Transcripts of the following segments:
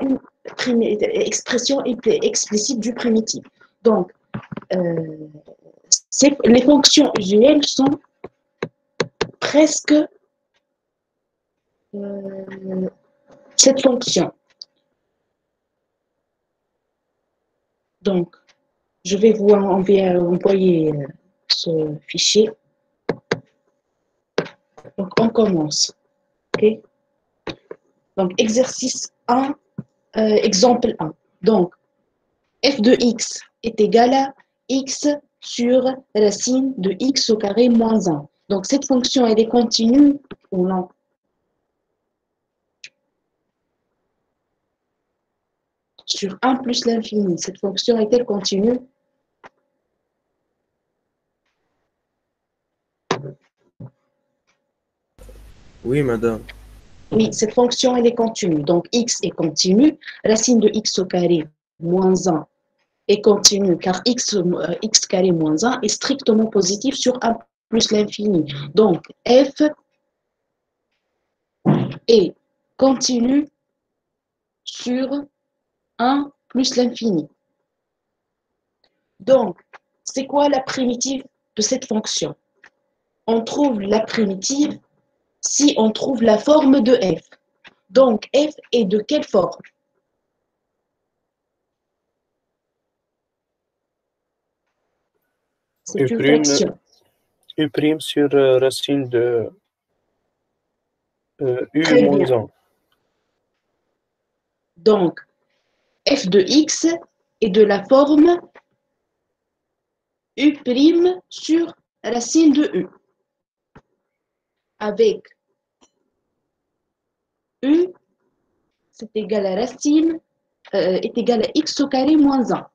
une expression explicite du primitif. Donc, euh, les fonctions usuelles sont presque euh, cette fonction. Donc, je vais vous envoyer euh, ce fichier. Donc, on commence. OK Donc, exercice 1, euh, exemple 1. Donc, f de x est égal à x sur racine de x au carré moins 1. Donc, cette fonction, elle est continue ou non? Sur 1 plus l'infini, cette fonction est-elle continue? Oui, madame. Oui, cette fonction, elle est continue. Donc, x est continue. Racine de x au carré moins 1 est continue, car x, euh, x carré moins 1 est strictement positif sur 1 plus l'infini. Donc, f est continue sur 1 plus l'infini. Donc, c'est quoi la primitive de cette fonction? On trouve la primitive si on trouve la forme de f. Donc, f est de quelle forme? C'est une fraction. U prime sur euh, racine de euh, u moins 1. Donc, f de x est de la forme u prime sur racine de u avec U, c'est égal à racine, euh, est égal à x au carré moins 1.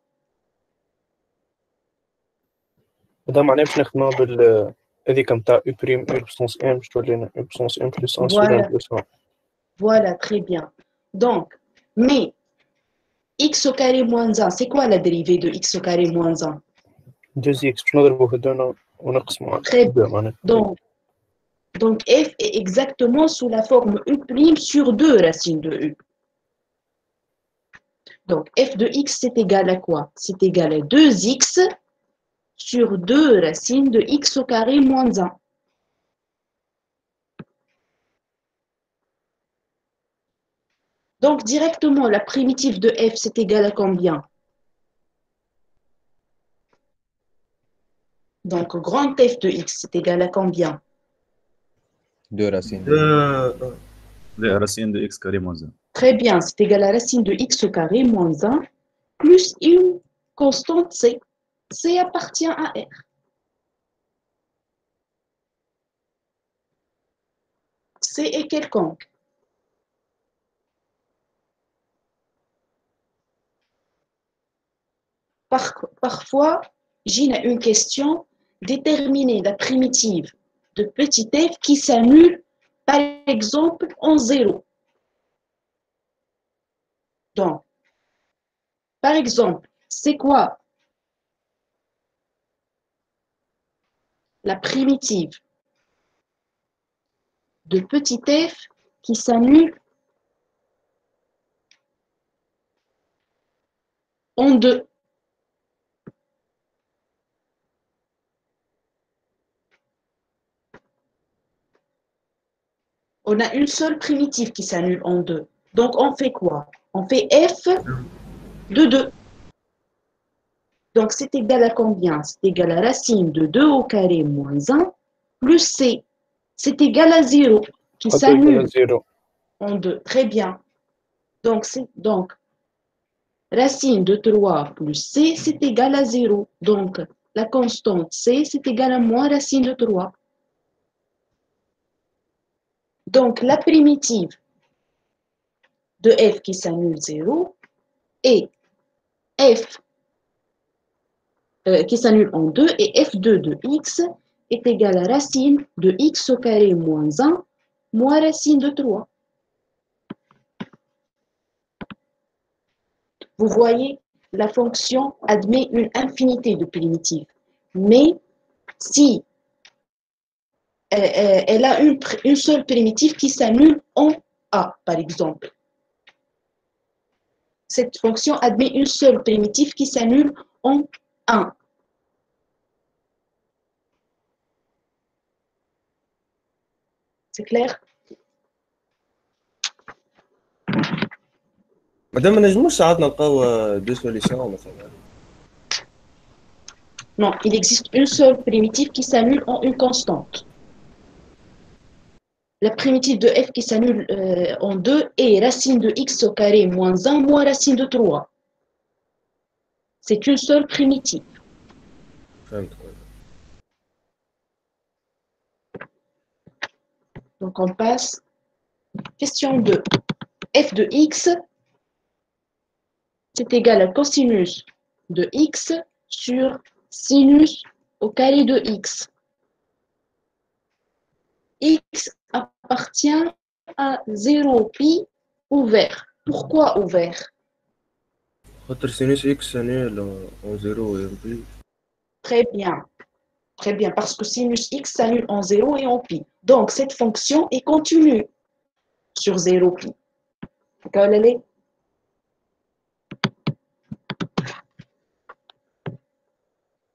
هذا معناه باش نخدموا بال هذيك نتاع U prime U puissance M je لنا U puissance M plus 1 sur 1 plus 1. Voilà, très bien. Donc, mais x au carré moins 1, c'est quoi la dérivée de x au carré moins 1 2x باش نضربوا في 2 ونقسموا Très bien. Donc, donc, f est exactement sous la forme u' sur 2 racines de u. Donc, f de x, c'est égal à quoi? C'est égal à 2x sur 2 racines de x au carré moins 1. Donc, directement, la primitive de f, c'est égal à combien? Donc, grand f de x, c'est égal à combien? 2 racines. De, racine de x carré moins 1. Très bien, c'est égal à racine de x au carré moins 1 plus une constante c. c appartient à R. C est quelconque. parfois, j'ai une question, déterminer la primitive de petit f qui s'annule, par exemple, en zéro. Donc, par exemple, c'est quoi la primitive de petit f qui s'annule en deux? On a une seule primitive qui s'annule en deux. Donc, on fait quoi? On fait f de 2. Donc, c'est égal à combien? C'est égal à racine de 2 au carré moins 1 plus c. C'est égal à 0 qui s'annule en 2. Très bien. Donc, donc, racine de 3 plus c, c'est égal à 0. Donc, la constante c, c'est égal à moins racine de 3. Donc, la primitive de f qui s'annule 0 et f euh, qui s'annule en 2 et f2 de x est égal à racine de x au carré moins 1 moins racine de 3. Vous voyez, la fonction admet une infinité de primitives. Mais si euh, euh, elle a une, seule primitive qui s'annule en A, par exemple. cette fonction admet une seule primitive qui s'annule en 1. C'est clair مادام ما نجموش ساعات نلقاو دو سوليسيون مثلا Non, il existe une seule primitive qui s'annule en une constante. la primitive de f qui s'annule euh, en 2 est racine de x au carré moins 1 moins racine de 3. C'est une seule primitive. Donc on passe. Question 2. f de x, c'est égal à cosinus de x sur sinus au carré de x. x appartient à 0 pi ouvert. Pourquoi ouvert? Sinus x s'annule en 0 et en pi. Très bien. Très bien, parce que sinus x s'annule en 0 et en pi. Donc, cette fonction est continue sur 0 pi.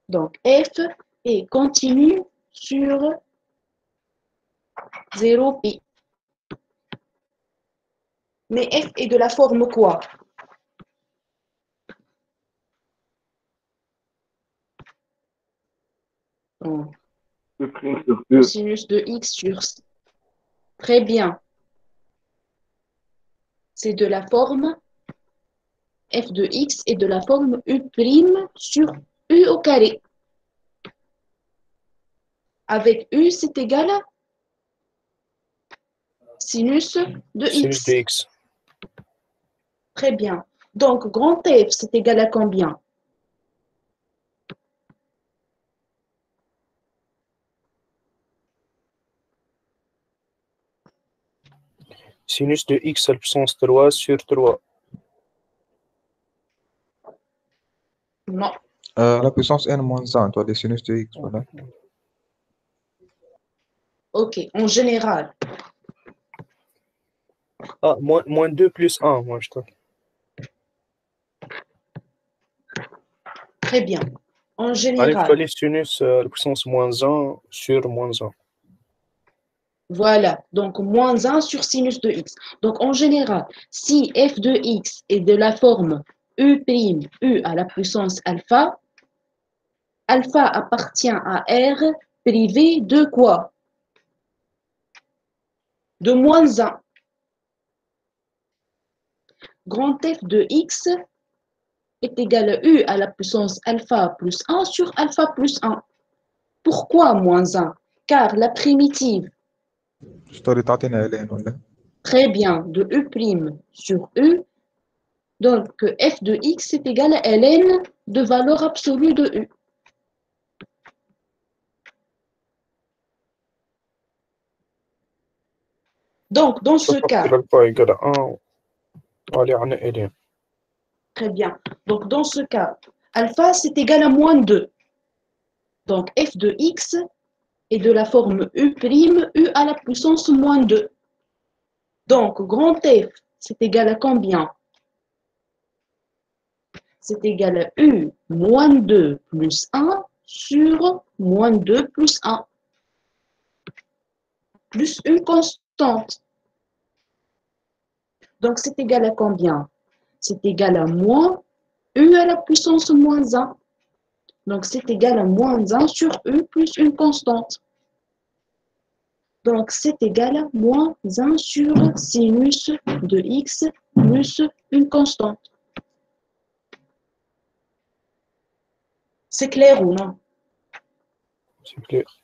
Donc, f est continue sur 0 pi. Mais f est de la forme quoi? Donc, sinus de x sur... Très bien. C'est de la forme f de x est de la forme u' sur u au carré. Avec u, c'est égal à sinus de Sinus x. de x. Très bien. Donc, grand f, c'est égal à combien? Sinus de x à la puissance 3 sur 3. Non. Euh, la puissance n moins 1, toi, des sinus de x, voilà. OK. En général, Ah, moins, moins 2 plus 1, moi je trouve. très bien. En général, fallait sinus euh, la puissance moins 1 sur moins 1. Voilà, donc moins 1 sur sinus de x. Donc en général, si f de x est de la forme u', u à la puissance alpha, alpha appartient à r privé de quoi? De moins 1 grand f de x est égal à u à la puissance alpha plus 1 sur alpha plus 1. Pourquoi moins 1 Car la primitive. Très bien de u' sur u. Donc f de x est égal à ln de valeur absolue de u. Donc, dans ce cas, très bien. Donc, dans ce cas, alpha, c'est égal à moins 2. Donc, f de x est de la forme U', U à la puissance moins 2. Donc, grand F, c'est égal à combien? C'est égal à U moins 2 plus 1 sur moins 2 plus 1. Plus une constante. Donc, c'est égal à combien? C'est égal à moins U à la puissance moins 1. Donc, c'est égal à moins 1 sur U plus une constante. Donc, c'est égal à moins 1 sur sinus de x plus une constante. C'est clair ou non? C'est clair.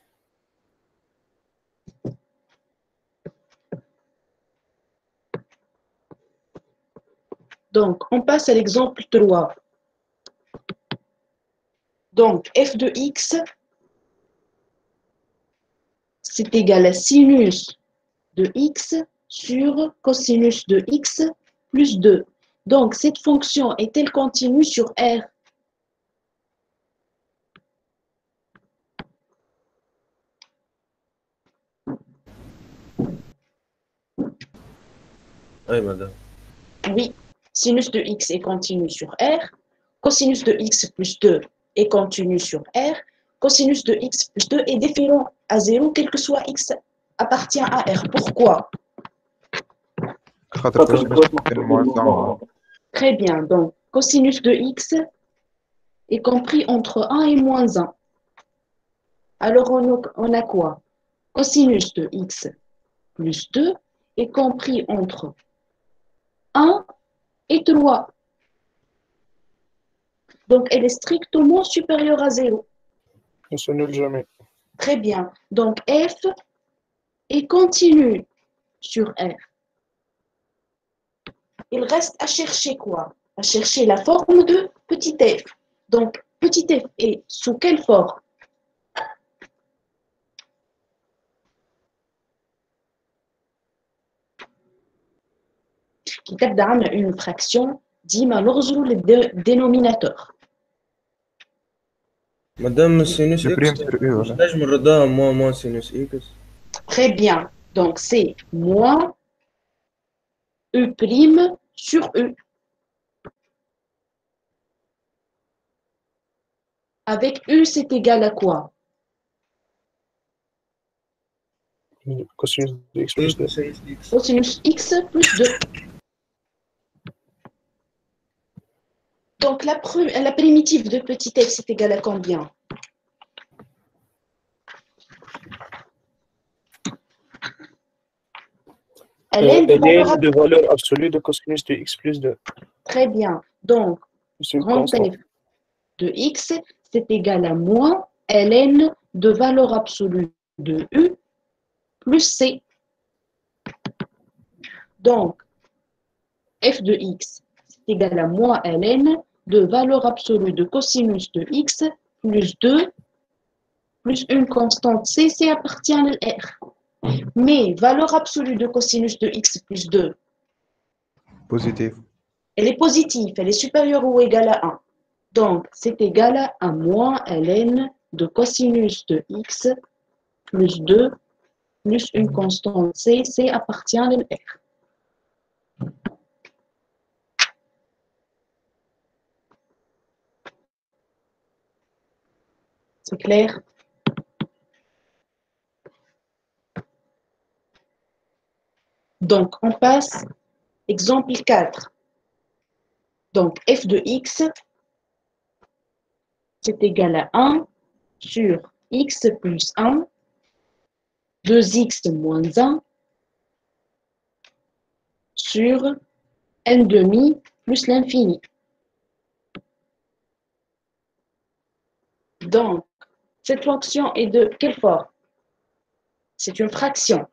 Donc, on passe à l'exemple 3. Donc, f de x, c'est égal à sinus de x sur cosinus de x plus 2. Donc, cette fonction est-elle continue sur R ah Oui, madame. Oui. Sinus de x est continu sur R. Cosinus de x plus 2 est continu sur R. Cosinus de x plus 2 est déférent à 0, quel que soit x appartient à R. Pourquoi? Très bien. Donc, cosinus de x est compris entre 1 et moins 1. Alors, on a quoi? Cosinus de x plus 2 est compris entre 1 et 3. Donc elle est strictement supérieure à 0. On s'annule jamais. Très bien. Donc f est continu sur R. Il reste à chercher quoi? À chercher la forme de petit f. Donc petit f est sous quelle forme? qui تبدأ عندنا une fraction ديما نغزروا للدينوميناتور مادام سينوس البريم اكس سير او مش ولا نجم نردها موان موان سينوس اكس Très bien. Donc, c'est moins E prime sur E. Avec U, c'est égal à quoi Cosinus de x plus 2. سينوس اكس Cosinus X plus 2. Donc, la, primitive de petit f, c'est égal à combien? Elle est Euh, Elle est de valeur absolue de cosinus de x plus 2. Très bien. Donc, grand f de x, c'est égal à moins ln de valeur absolue de u plus c. Donc, f de x, c'est égal à moins ln de valeur absolue de cosinus de x plus 2 plus une constante c, c appartient à R. Mais valeur absolue de cosinus de x plus 2 Positive. Elle est positive, elle est supérieure ou égale à 1. Donc, c'est égal à moins ln de cosinus de x plus 2 plus une constante c, c appartient à l'R. C'est clair Donc, on passe exemple 4. Donc, f de x, c'est égal à 1 sur x plus 1, 2x moins 1, sur n demi plus l'infini. Donc, cette fonction est de quelle forme C'est une fraction.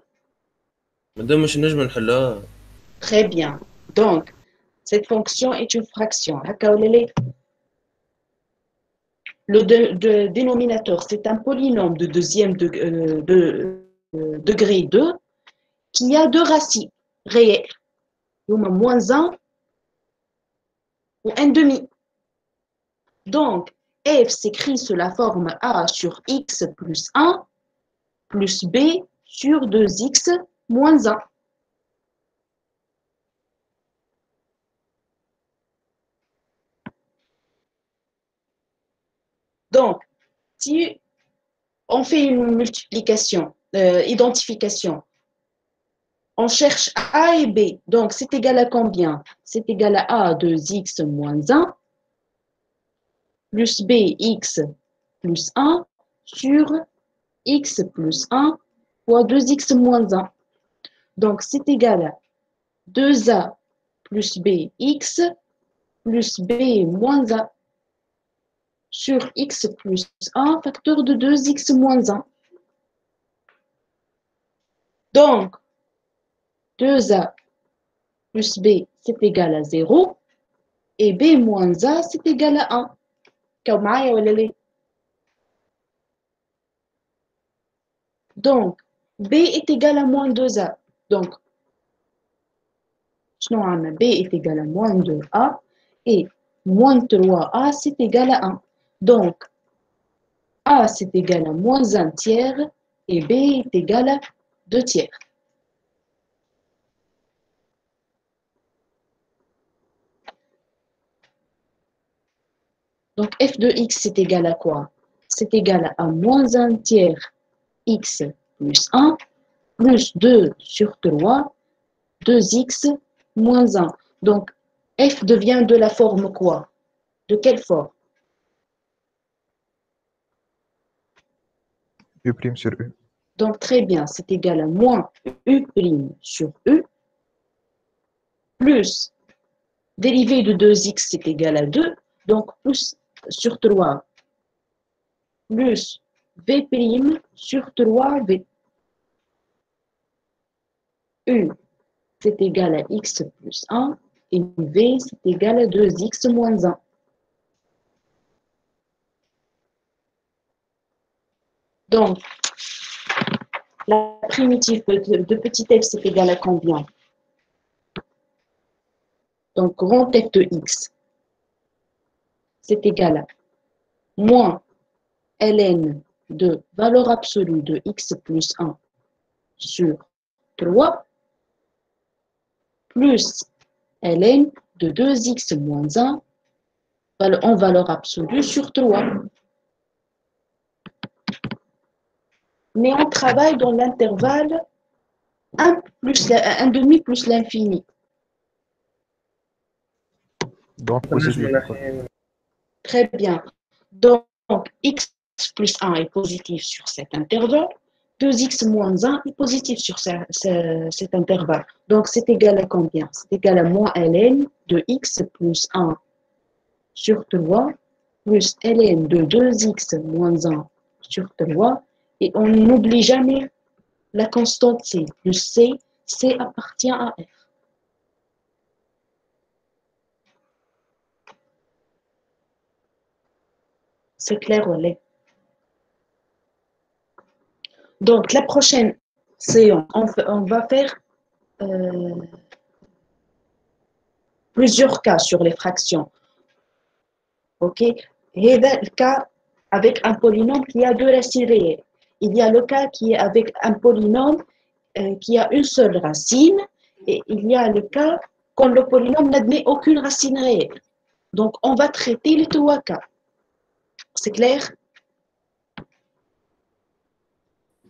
Très bien. Donc, cette fonction est une fraction. Le dénominateur, c'est un polynôme de deuxième euh, euh, degré 2 qui a deux racines réelles. Moins 1 ou 1 demi. Donc, f s'écrit sous la forme a sur x plus 1 plus b sur 2x moins 1. Donc, si on fait une multiplication, euh, identification, on cherche A et B. Donc, c'est égal à combien? C'est égal à A de x moins 1 plus B x plus 1 sur x plus 1 fois 2x moins 1. Donc, c'est égal à 2A plus bx plus b moins 1 sur x plus 1 facteur de 2x moins 1. Donc, 2a plus b, c'est égal à 0. Et b moins a, c'est égal à 1. Donc, B est égal à moins 2A. Donc, B est égal à moins 2A et moins 3A, c'est égal à 1. Donc, A, c'est égal à moins 1 tiers et B est égal à 2 tiers. Donc f de x c'est égal à quoi? C'est égal à moins 1 tiers x plus 1 plus 2 sur 3, 2x moins 1. Donc f devient de la forme quoi? De quelle forme? U prime sur U. Donc très bien, c'est égal à moins u prime sur u plus dérivée de 2x c'est égal à 2, donc plus sur 3 plus v prime sur 3v. u c'est égal à x plus 1 et v c'est égal à 2x moins 1. Donc, la primitive de petit f c'est égal à combien? Donc, grand f de x, c'est égal à moins ln de valeur absolue de x plus 1 sur 3 plus ln de 2x moins 1 en valeur absolue sur 3. Mais on travaille dans l'intervalle 1 plus 1 demi plus l'infini. Donc. Très bien. Donc, x plus 1 est positif sur cet intervalle, 2x moins 1 est positif sur ce- ce- cet intervalle. Donc, c'est égal à combien? C'est égal à moins ln de x plus 1 sur 3 plus ln de 2x moins 1 sur 3. Et on n'oublie jamais la constante c. Le c, c appartient à f. C'est clair, Olé Donc, la prochaine séance, on va faire euh, plusieurs cas sur les fractions. OK? Et le cas avec un polynôme qui a deux racines réelles. Il y a le cas qui est avec un polynôme euh, qui a une seule racine. Et il y a le cas quand le polynôme n'admet aucune racine réelle. Donc, on va traiter les trois cas. C'est clair?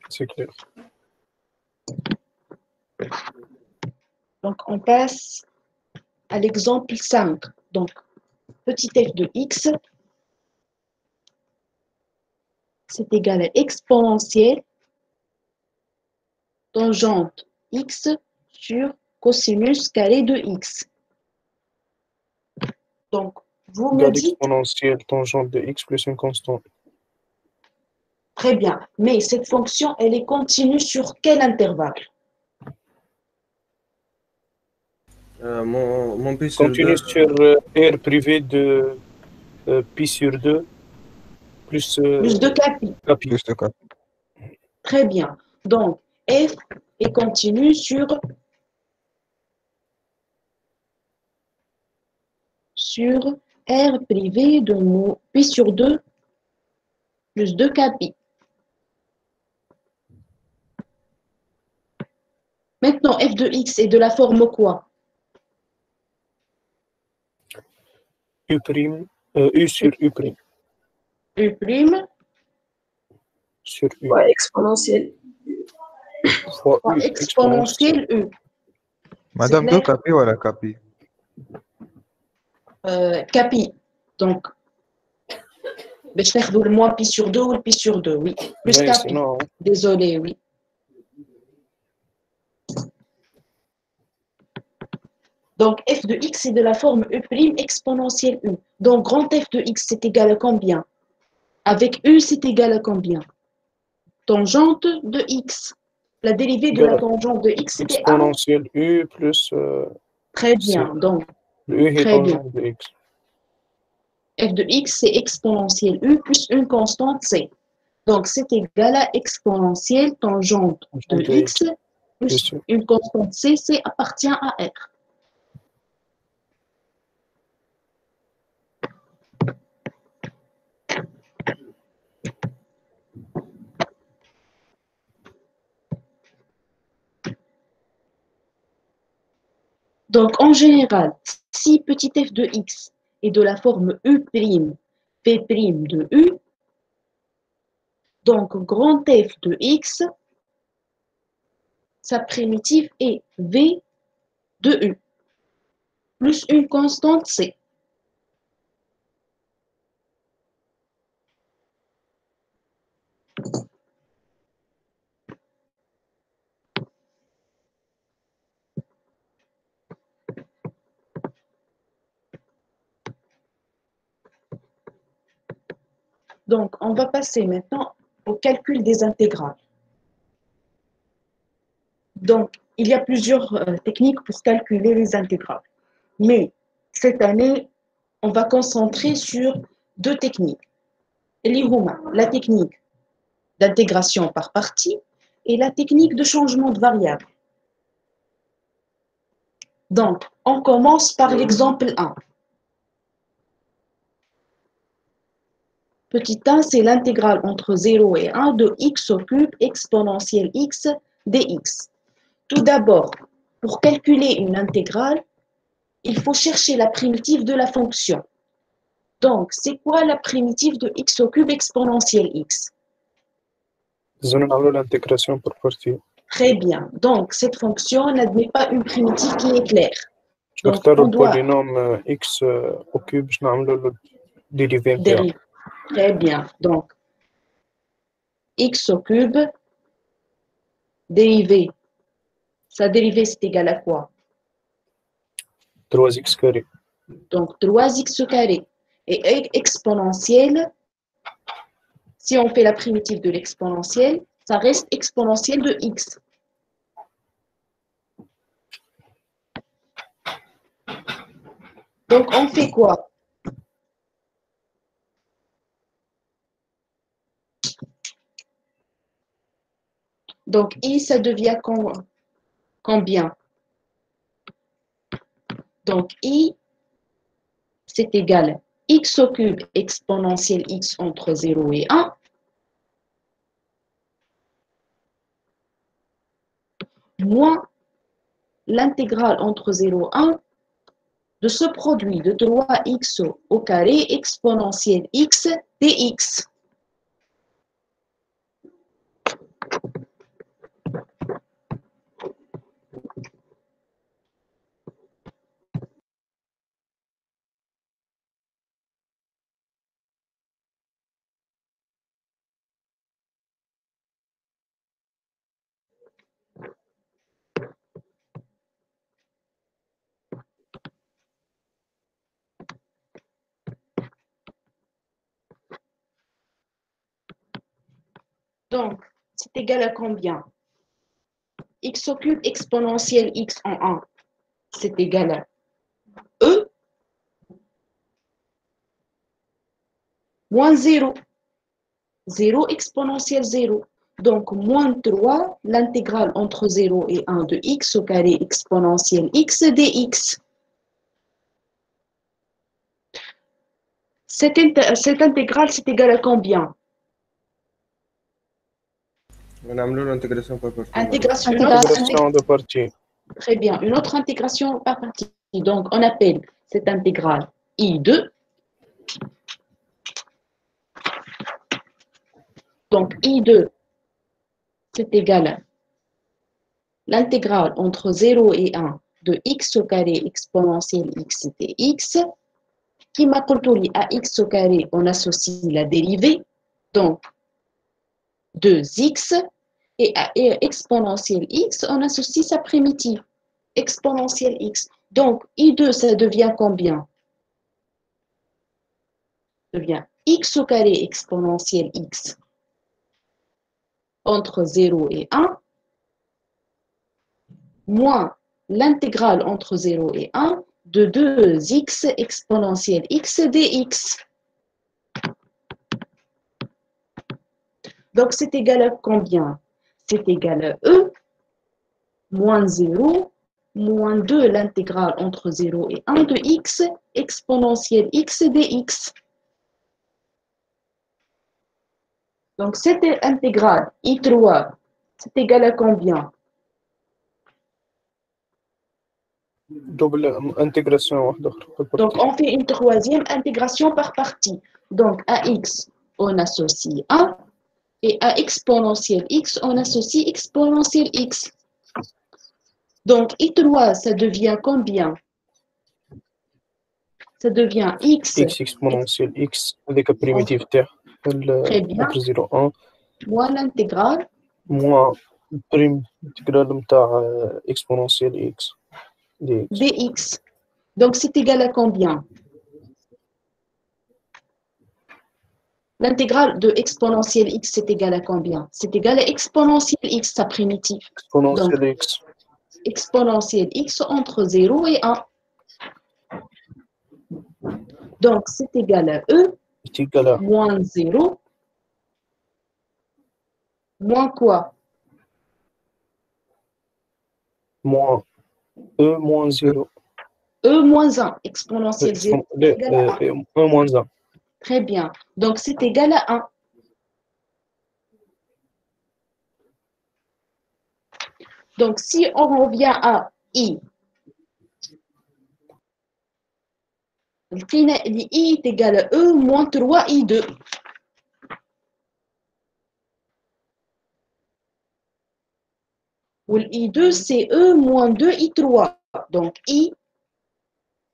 C'est clair. Donc, on passe à l'exemple 5. Donc, petit f de x, c'est égal à exponentielle tangente x sur cosinus carré de x. Donc, vous me dites, exponentielle tangente de x plus une constante. très bien, mais cette fonction, elle est continue sur quel intervalle? Euh, mon, mon P sur Continue deux, sur euh, R privé de euh, pi sur 2 plus euh, Plus de capi. capi. Plus de 4. Très bien. Donc, f est continue sur sur R privé de mot pi sur 2 plus 2 capi. Maintenant, f de x est de la forme quoi? U prime, euh, U sur U prime, U prime sur U. Ouais, exponentielle. Fois U exponentielle U. Madame, clair? deux capi ou la capi Euh, capi. Donc, باش ناخذوا le moins pi sur 2 ou le pi sur 2, oui. Plus Ouais, capi. sinon, Désolé, oui. Donc, f de x est de la forme e' exponentielle u. Donc, grand f de x, c'est égal à combien Avec u, c'est égal à combien Tangente de x. La dérivée de la Égal. tangente de x, c'était 1. exponentielle U plus euh, Très bien. Donc, le U est Très bien. tangente de x. f de x, c'est exponentielle u plus une constante c. Donc, c'est égal à exponentielle tangente de de x plus une constante c, c appartient à r. Donc, en général, si petit f de x est de la forme u', v' de u. Donc, grand f de x, sa primitive est v de u, plus une constante c. Donc, on va passer maintenant au calcul des intégrales. Donc, il y a plusieurs euh, techniques pour calculer les intégrales. Mais cette année, on va concentrer sur deux techniques. La technique d'intégration par partie et la technique de changement de variable. Donc, on commence par l'exemple 1. Petit 1, c'est l'intégrale entre 0 et 1 de x au cube exponentielle x dx. Tout d'abord, pour calculer une intégrale, il faut chercher la primitive de la fonction. Donc, c'est quoi la primitive de x au cube exponentielle x? L'intégration par partie. Très bien. Donc, cette fonction n'admet pas une primitive qui est claire. Je vais le polynôme x au cube, je vais le dérivé. Très bien. Donc, x au cube, dérivé. Sa dérivée, c'est égal à quoi? 3x carré. Donc, 3x carré. Et exponentielle, si on fait la primitive de l'exponentielle, ça reste exponentielle de x. Donc, on fait quoi? Donc, i, ça devient combien? Donc, i, c'est égal x au cube exponentielle x entre 0 et 1 moins l'intégrale entre 0 et 1 de ce produit de 3x au carré exponentielle x dx. Donc, c'est égal à combien? X au cube exponentielle x en 1, c'est égal à e moins 0. 0 exponentielle 0. Donc, moins 3, l'intégrale entre 0 et 1 de x au carré exponentielle x dx. Cette, cette intégrale, c'est égal à combien? L'intégration par partie. Intégration, Intégration de partie. Très bien. Une autre intégration par partie. Donc, on appelle cette intégrale I2. Donc, I2, c'est égal à l'intégrale entre 0 et 1 de x au carré exponentielle x dx, qui m'a à x au carré, on associe la dérivée, donc 2x et à exponentielle x, on associe sa primitive, exponentielle x. Donc, I2, ça devient combien? Ça devient x au carré exponentielle x entre 0 et 1, moins l'intégrale entre 0 et 1 de 2x exponentielle x dx. Donc, c'est égal à combien? C'est égal à E moins 0 moins 2 l'intégrale entre 0 et 1 de x exponentielle x dx. Donc, cette intégrale I3, c'est égal à combien? Double intégration. Donc, on fait une troisième intégration par partie. Donc, à x, on associe 1 et à exponentielle x, on associe exponentielle x. Donc, I3, ça devient combien? Ça devient x. x exponentielle x avec un primitif t. Euh, Très bien. 0, Moins l'intégrale. Moins prime intégrale de euh, exponentielle x. Dx. Donc, c'est égal à combien? L'intégrale de exponentielle x, c'est égal à combien? C'est égal à exponentielle x, sa primitive. Exponentielle x. Exponentielle x entre 0 et 1. Donc, c'est égal à e moins 0 moins quoi? Moins e moins 0. e moins 1, exponentielle 0. E, e, e moins 1. Très bien. Donc, c'est égal à 1. Donc, si on revient à I, I est égal à E moins 3I2. Ou I2, c'est E moins 2I3. Donc, I,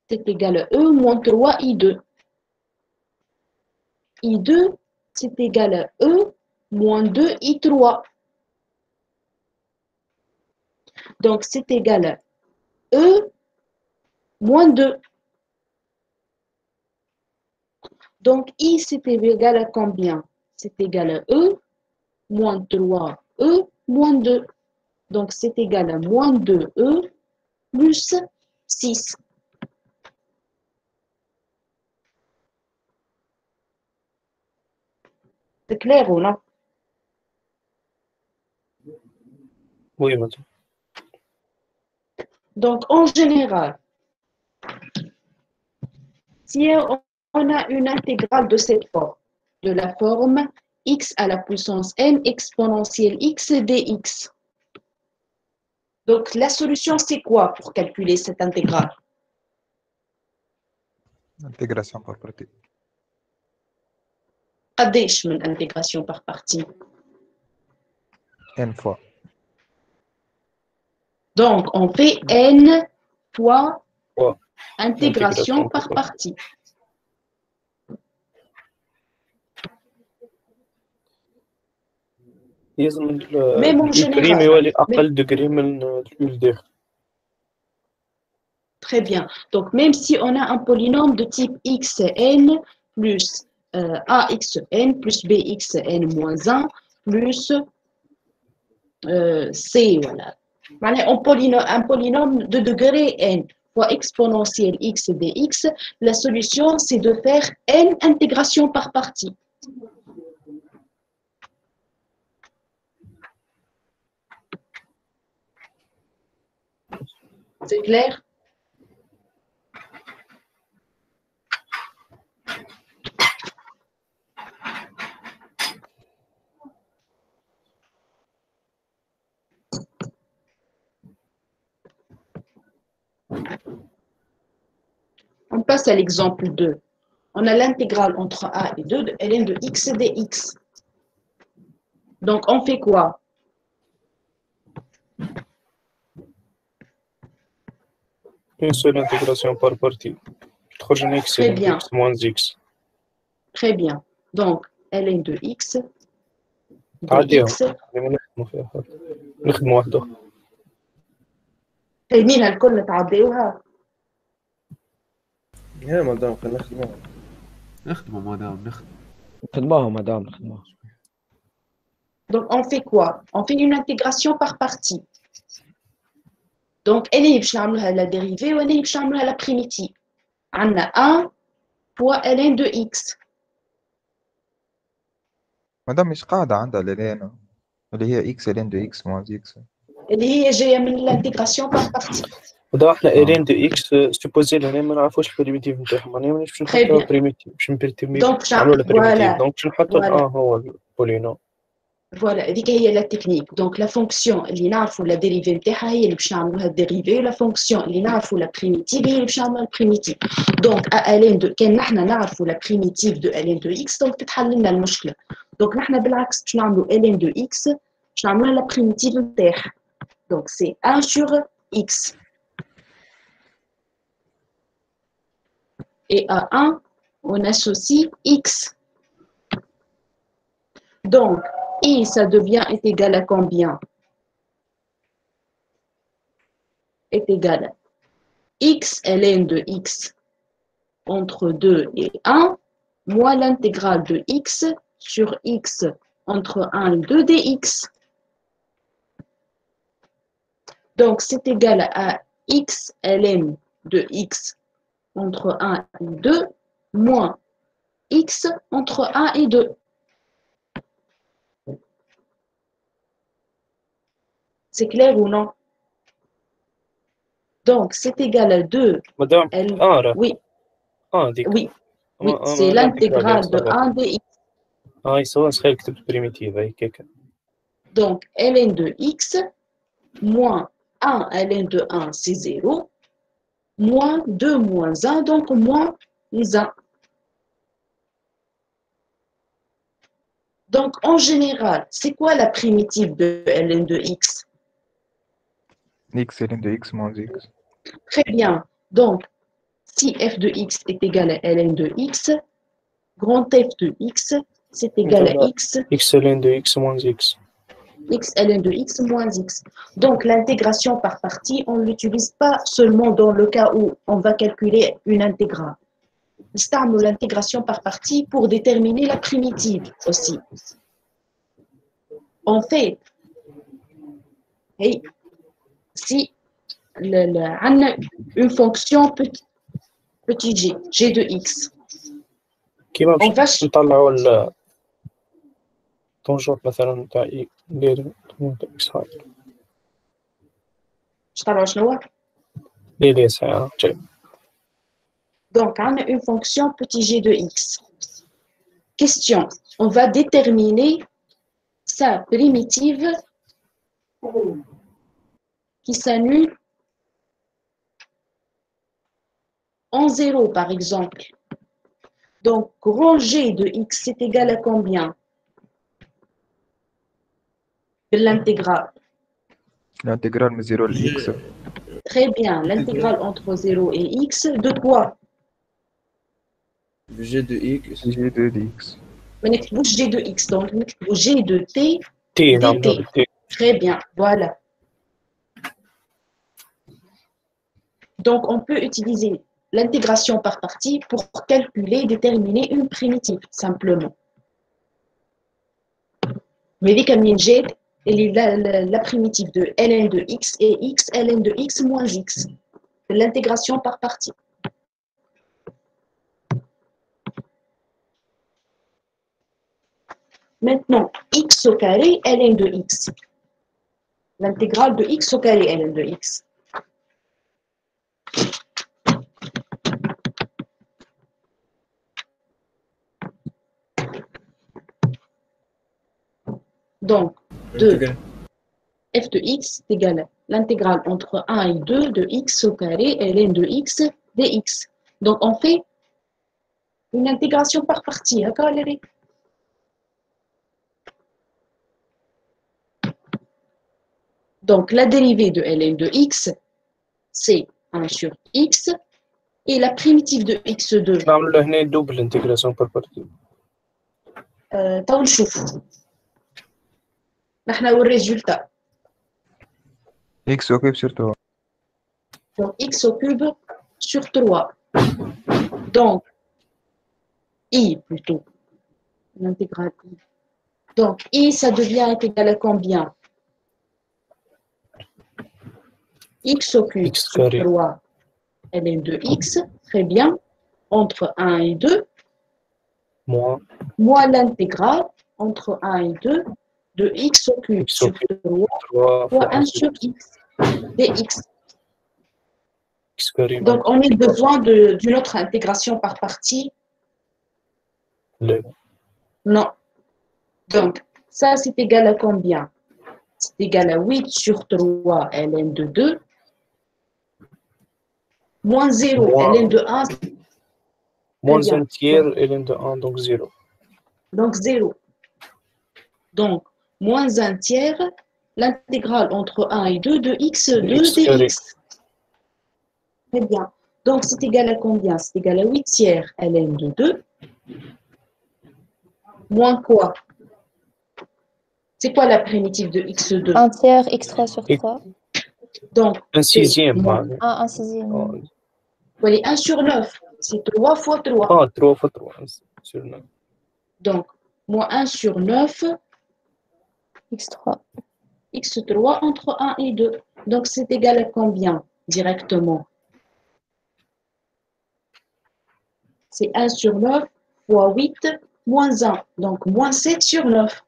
c'est égal à E moins 3I2 i2. I2, c'est égal à E moins 2 I3. Donc, c'est égal à E moins 2. Donc, I, c'est égal à combien? C'est égal à E moins 3 E moins 2. Donc, c'est égal à moins 2 E plus 6. Clair ou non? Oui, madame. Donc, en général, si on a une intégrale de cette forme, de la forme x à la puissance n exponentielle x dx. Donc, la solution, c'est quoi pour calculer cette intégrale? Intégration par. قديش من intégration par partie n fois Donc, on fait n fois Fois intégration intégration par par partie. لازم Même en général. البريم يولي اقل ديجري من الدير Très bien. Donc, même si on a un polynôme de type xn plus euh, axn plus bxn moins 1 plus euh, c, voilà. Voilà, Un polynôme, un polynôme de degré n fois exponentielle x dx, la solution, c'est de faire n intégration par partie. C'est clair? On passe à l'exemple 2. On a l'intégrale entre a et 2 de ln de x et dx. Donc, on fait quoi Une seule intégration par partie. 3x Très bien. X moins x. Très bien. Donc, ln de x. De x. جايبينها الكل تعضيوها يا مدام خلينا نخدموها نخدموا مدام نخدموا نخدموها مدام نخدموها Donc on fait quoi On fait une intégration par partie. Donc elle est la dérivée ou elle est la primitive. On a 1 fois ln de x. مدام مش قاعدة عندها لين اللي هي x ln de x moins x. اللي هي جايه من الانتجراسيون بار بارتي. ودا احنا ايرين دو اكس سوبوزي لهنا ما نعرفوش البريميتيف نتاعهم معناها مانيش باش Très نحطو bien. بريميتيف باش نبريميتيف Donc, نعملو voilà. البريميتيف دونك باش نحطو Voilà. اه هو البولينو فوالا هذيك هي لا تكنيك دونك لا فونكسيون اللي نعرفوا لا ديريفي نتاعها هي اللي باش نعملوها الديريفي لا فونكسيون اللي نعرفوا لا بريميتيف هي اللي باش نعملوها البريميتيف دونك ا الين دو كان نحنا نعرفوا لا بريميتيف دو الين دو اكس دونك تتحل لنا المشكله دونك نحنا بالعكس باش نعملوا الين دو اكس باش نعملوها لا بريميتيف نتاعها Donc, c'est 1 sur x. Et à 1, on associe x. Donc, i, ça devient est égal à combien? Est égal à x ln de x entre 2 et 1, moins l'intégrale de x sur x entre 1 et 2 dx. Donc, c'est égal à x ln de x entre 1 et 2 moins x entre 1 et 2. C'est clair ou non Donc, c'est égal à 2. مدام L... اه راه Oui, اه ديك oui, oui, آه، آه، c'est آه، l'intégrale de صافي. 1 dx. اه يسوى نسخيل كتبت بريميتيف هاي كيكا Donc, ln de x moins 1 ln de 1, c'est 0. Moins 2 moins 1, donc moins les 1. Donc, en général, c'est quoi la primitive de ln de x? X ln de x moins x. Très bien. Donc, si f de x est égal à ln de x, grand f de x, c'est égal à x, x ln de x moins x x ln de x moins x. Donc, l'intégration par partie, on ne l'utilise pas seulement dans le cas où on va calculer une intégrale. نستعمل l'intégration par partie pour déterminer la primitive aussi. En fait, hey, si le, le- on a une fonction petit, petit g, g de x, كيما on باش va نطلعوا ال طونجور مثلا تاع إي ندير تاع اكس هاي je t'arrange, شنو هو؟ لي لي ساعة جاي Donc, on a une fonction petit g de x. Question. On va déterminer sa primitive qui s'annule en 0, par exemple. Donc, grand g de x est égal à combien De l'intégrale. L'intégrale de 0 et x. Très bien, l'intégrale entre 0 et x de quoi? G de x. G de dx. On G de x, donc on G de t. T, t. Très bien, voilà. Donc, on peut utiliser l'intégration par partie pour calculer et déterminer une primitive, simplement. Mais comme la, la- la primitive de ln de x et x ln de x moins x. L'intégration par partie. Maintenant, x au carré ln de x. L'intégrale de x au carré ln de x. Donc, de f de x est égal à l'intégrale entre 1 et 2 de x au carré ln de x dx. Donc on fait une intégration par partie. Donc la dérivée de ln de x, c'est 1 sur x, et la primitive de x2. Je vais double intégration par partie. Euh, نحن والريزولتا x au cube sur 3. Donc, x au cube sur 3. Donc, i plutôt. L'intégrale i. Donc, i, ça devient égal à combien x au cube X sur carré. 3 ln de x, très bien, entre 1 et 2, موان moins l'intégrale entre 1 et 2 de x au cube sur 3 fois 1 sur x dx. Donc, on a besoin d'une autre intégration par partie Non. Donc, ça, c'est égal à combien? C'est égal à 8 sur 3 ln de 2 moins 0 ln de 1. Moins un tiers ln de 1, donc 0. Donc, 0. Donc, moins 1 tiers, l'intégrale entre 1 et 2 de x de X carré. dx. Très bien. Donc, c'est égal à combien? C'est égal à 8 tiers ln de 2 moins quoi? C'est quoi la primitive de x2 Un tiers x3 sur Et- 3. Donc, Un sixième. moins. Ah, un sixième. Oh, voyez, 1 sur 9, c'est 3 fois 3. Ah, 3 fois 3. Sur 9. Donc, moins 1 sur 9, x3. x3 entre 1 et 2. Donc, c'est égal à combien directement? C'est 1 sur 9 fois 8 moins 1. Donc, moins 7 sur 9.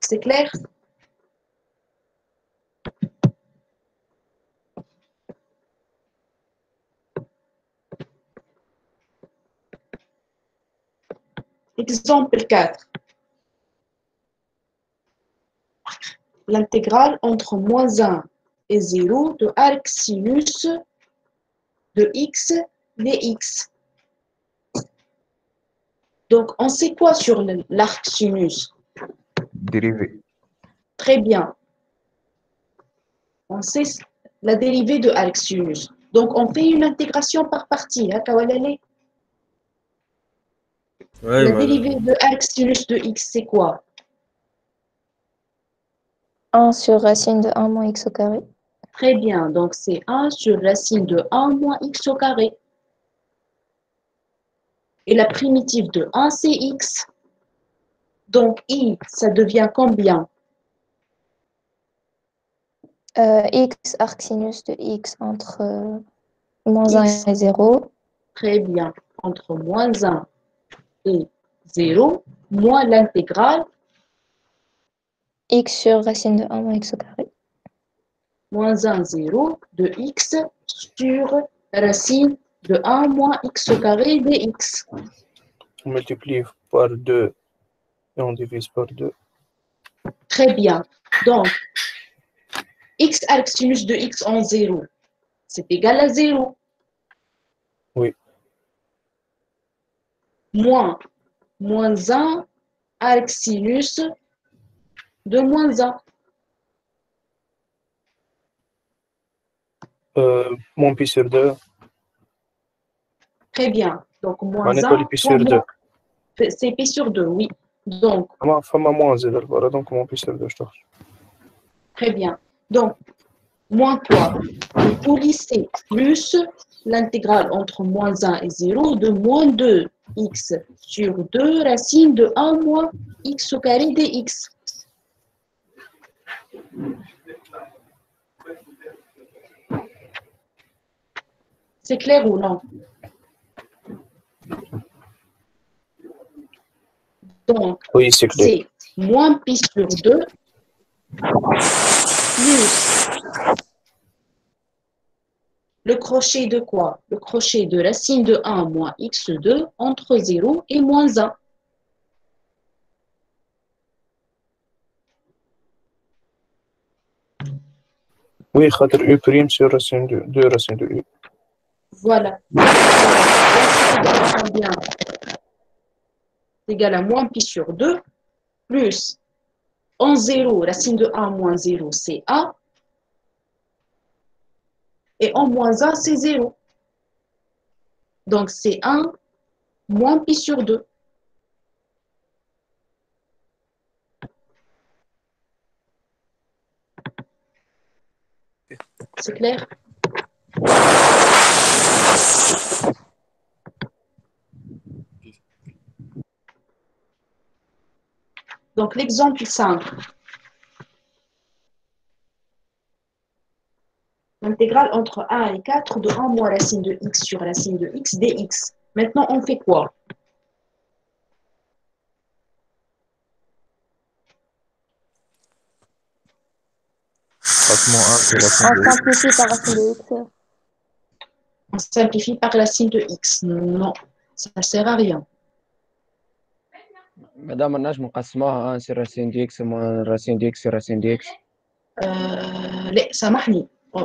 C'est clair? Exemple 4. L'intégrale entre moins 1 et 0 de arc sinus de x dx. Donc, on sait quoi sur l'arc sinus Dérivé. Très bien. On sait la dérivée de arc sinus. Donc, on fait une intégration par partie. Hein, Ouais, La dérivée de sinus de x, c'est quoi? 1 sur racine de 1 moins x au carré. Très bien. Donc, c'est 1 sur racine de 1 moins x au carré. Et la primitive de 1, c'est x. Donc, i, ça devient combien? Euh, x arc sinus de x entre euh, moins 1 X. et 0. Très bien. Entre moins 1 et 0, moins l'intégrale, x sur racine de 1 moins x au carré. moins 1, 0, de x sur racine de 1 moins x au carré dx. On multiplie par 2 et on divise par 2. Très bien. Donc, x arc sinus de x en 0, c'est égal à 0. Oui moins, moins 1, arc de moins 1. Euh, moins pi sur 2. Très bien. Donc, moins 1. pi sur 2. C'est pi sur 2, oui. Donc. moins 0, voilà. Donc, moins pi sur 2, je cherche. Très bien. Donc, moins 3. Vous polissez plus l'intégrale entre moins 1 et 0 de moins 2 2x sur 2 racine de 1 moins x au carré dx. C'est clair ou non? Donc, Oui, c'est moins pi sur 2 plus le crochet de quoi? Le crochet de racine de 1 moins x2 entre 0 et moins 1. Oui, U prime sur racine de, de racine de U. Voilà. C'est égal à moins pi sur 2 plus en 0, racine de 1 moins 0, c'est A, et en moins 1, c'est 0. Donc, c'est 1 moins pi sur 2. C'est clair? Donc, l'exemple 5. L'intégrale entre 1 et 4 de 1 moins racine de x sur racine de x dx. Maintenant, on fait quoi نقسمو ان سي راسين On دو اكس simplifie par racine de x. On simplifie par la signe de x. Non, ça ne sert à rien. مادام نجم نقسموها ان سي راسين دي اكس موان راسين دي اكس سي راسين دي اكس Euh, les- ça marche.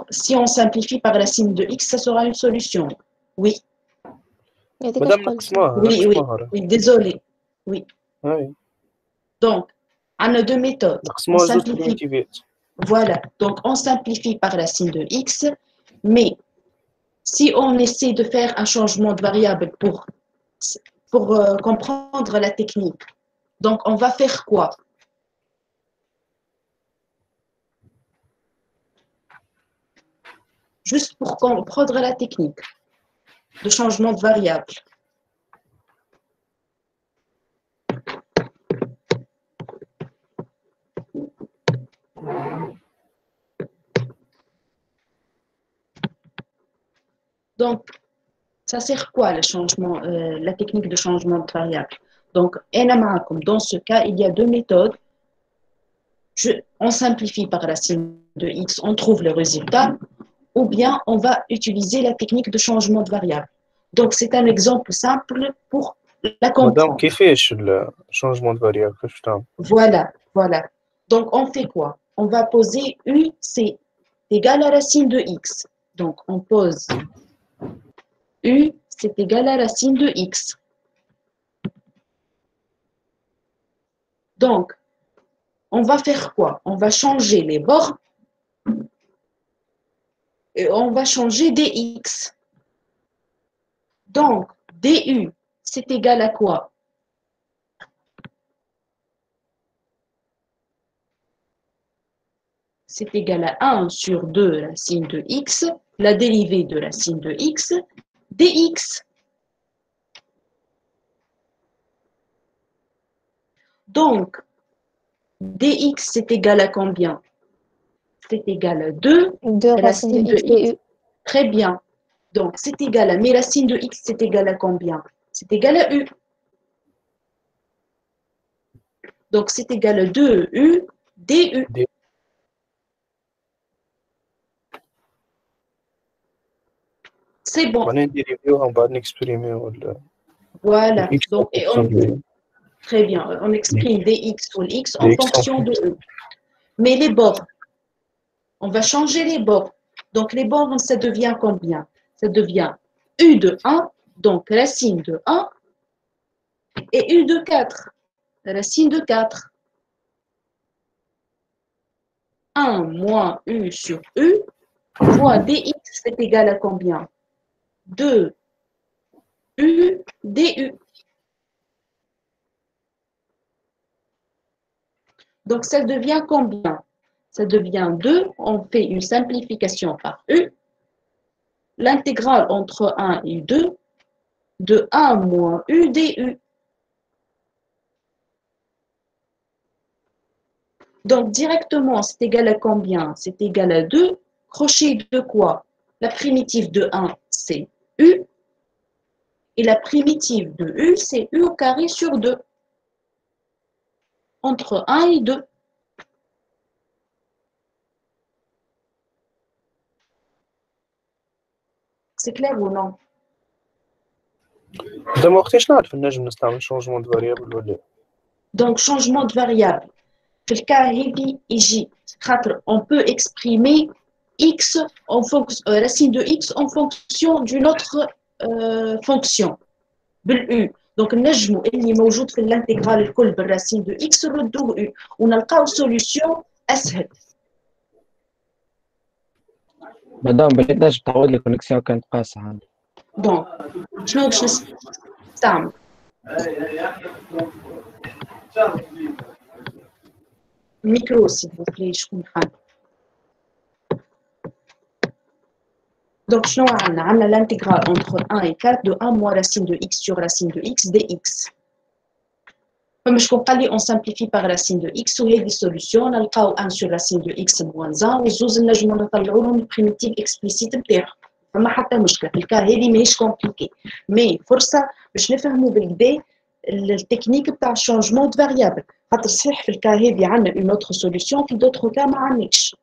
si on simplifie par racine de x, ça sera une solution. Oui. Madame oui, oui, oui, désolé. Oui. oui. Donc, on a deux méthodes. On simplifie. Voilà. Donc, on simplifie par racine de x, mais si on essaie de faire un changement de variable pour, pour euh, comprendre la technique, donc on va faire quoi? Juste pour comprendre la technique de changement de variable. Donc, ça sert quoi euh, la technique de changement de variable? Donc, comme dans ce cas, il y a deux méthodes. On simplifie par la signe de x, on trouve le résultat, ou bien on va utiliser la technique de changement de variable. Donc, c'est un exemple simple pour la comprendre. Donc, qui fait le changement de variable Voilà, voilà. Donc, on fait quoi? On va poser U, c'est égal à la racine de X. Donc, on pose U, c'est égal à la racine de X. Donc, on va faire quoi? On va changer les bords on va changer dx. Donc, du, c'est égal à quoi? C'est égal à 1 sur 2 racine de x, la dérivée de racine de x, dx. Donc, dx, c'est égal à combien? c'est égal à 2. 2 racine, de, x, Très bien. Donc, c'est égal à... Mais racine de x, c'est égal à combien? C'est égal à u. Donc, c'est égal à 2u du. C'est bon. On a une on va l'exprimer. Voilà. Donc, très bien. On exprime dx ou x en fonction de u. Mais les bords, on va changer les bords. Donc, les bords, ça devient combien? Ça devient u de 1, donc racine de 1, et u de 4, racine de 4. 1 moins u sur u fois dx, c'est égal à combien? 2 u du. Donc, ça devient combien? Ça devient 2. On fait une simplification par u. L'intégrale entre 1 et 2 de 1 moins u du. Donc, directement, c'est égal à combien? C'est égal à 2. Crochet de quoi? La primitive de 1, c'est u. Et la primitive de u, c'est u au carré sur 2. Entre 1 et 2. C'est clair ou non دابا وقتاش نعرف نجم نستعمل شونجمون دو فاريابل ولا Donc, changement de variable. في الكا هذي يجي خاطر on peut exprimer x en fonction euh, racine de x en fonction d'une autre euh, fonction بالu donc نجموا اللي موجود في الانتجرال الكل بالرacine de x نردوه u ونلقاو solution اسهل مادام بغيت نجم تعاود لي كونيكسيون كانت قاصحة عندي donc شنو باش نستعمل ميكرو s'il vous plaît شكون حاب Donc, شنو عندنا عندنا l'intégrale entre 1 et 4 de 1 moins racine de x sur racine de x dx. فما شكون قال لي on simplifie par racine de x وهذه solution نلقاو 1 sur racine de x moins 1 والزوز نجمو نطلعوا لهم البريميتيف اكسبليسيت نتاعهم فما حتى مشكله في الكا هذه ماهيش كومبليكي مي فرصه باش نفهموا بالكدا التكنيك بتاع الشونجمون دو فاريابل خاطر صحيح في الكا هذه عندنا اون اوتر سوليسيون في دوتر كا ما عندناش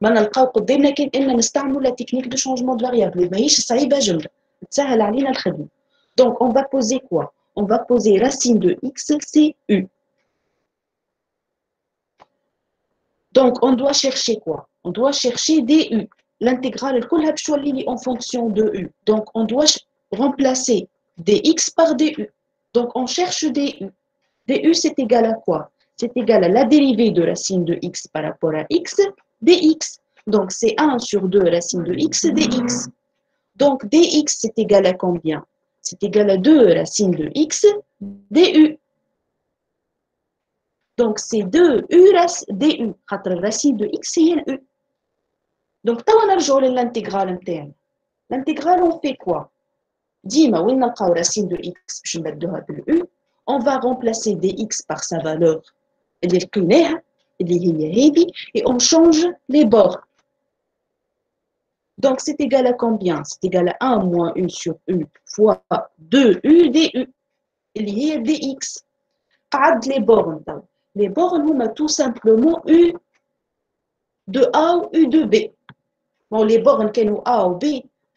ما نلقاو قدامنا كان ان نستعملوا لا تكنيك دو شونجمون دو فاريابل ماهيش صعيبه جمله تسهل علينا الخدمه دونك اون va poser quoi on va poser racine de x, c'est u. Donc, on doit chercher quoi? On doit chercher du. L'intégrale, elle collab en fonction de u. Donc, on doit remplacer dx par du. Donc, on cherche du. du, c'est égal à quoi? C'est égal à la dérivée de racine de x par rapport à x, dx. Donc, c'est 1 sur 2 racine de x, dx. Donc, dx, c'est égal à combien? c'est égal à 2 racine de x du. Donc c'est 2u racine du. Racine de x c'est l'u. Donc on a l'intégrale interne. L'intégrale on fait quoi? Dima, on la racine de x, je mets de l'u. On va remplacer dx par sa valeur, et on change les bords. Donc, c'est égal à combien? C'est égal à 1 moins 1 sur U fois 2U DU. Il y a DX. Ad les bornes. Les bornes, on a tout simplement U de A ou U de B. Bon, les bornes qui nous A ou B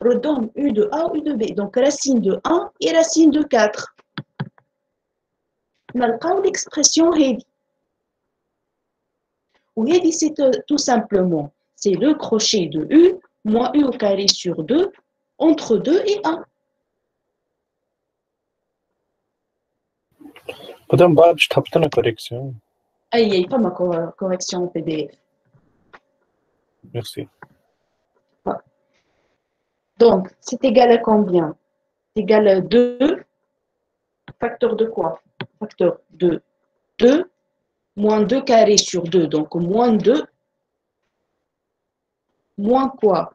redonnent U de A ou U de B. Donc, racine de 1 et racine de 4. On a l'expression Hedi. Ou Hedi, c'est euh, tout simplement, c'est le crochet de U moins u au carré sur 2 entre 2 et 1. Madame Bab, je tape la correction. Ah, il n'y a pas ma correction en PDF. Merci. Donc, c'est égal à combien? C'est égal à 2. Facteur de quoi? Facteur de 2 moins 2 carré sur 2. Donc, moins 2. Moins quoi?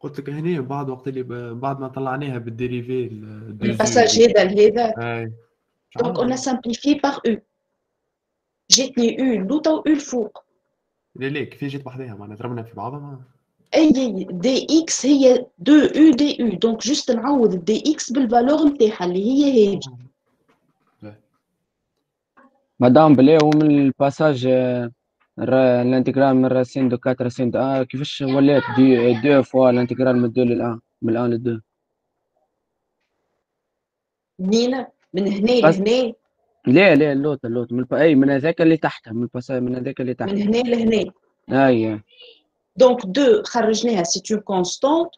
قلت لك هنا بعد وقت اللي بعد ما طلعناها بالديريفي الباساج هذا هذا دونك اون سامبليفي باغ أو جاتني أو لوطا و أو الفوق لا لا كيفاش جات بحذاها معناها ضربنا في بعضها أي دي إكس هي دو أو دي أو دونك جوست نعوض الدي إكس بالفالور نتاعها اللي هي هذه مدام بلا ومن الباساج آه، الانتجرال من راسين دو 4 راسين دو ا كيفاش ولات دي دو فوا الانتجرال من دو للان من الآن للدو منين؟ من هنا لهنا لا لا اللوت اللوت من. أي من هذاك اللي تحت من الباساج من هذاك اللي تحت من هنا لهنا. اي Donc, 2 خرجناها c'est une constante.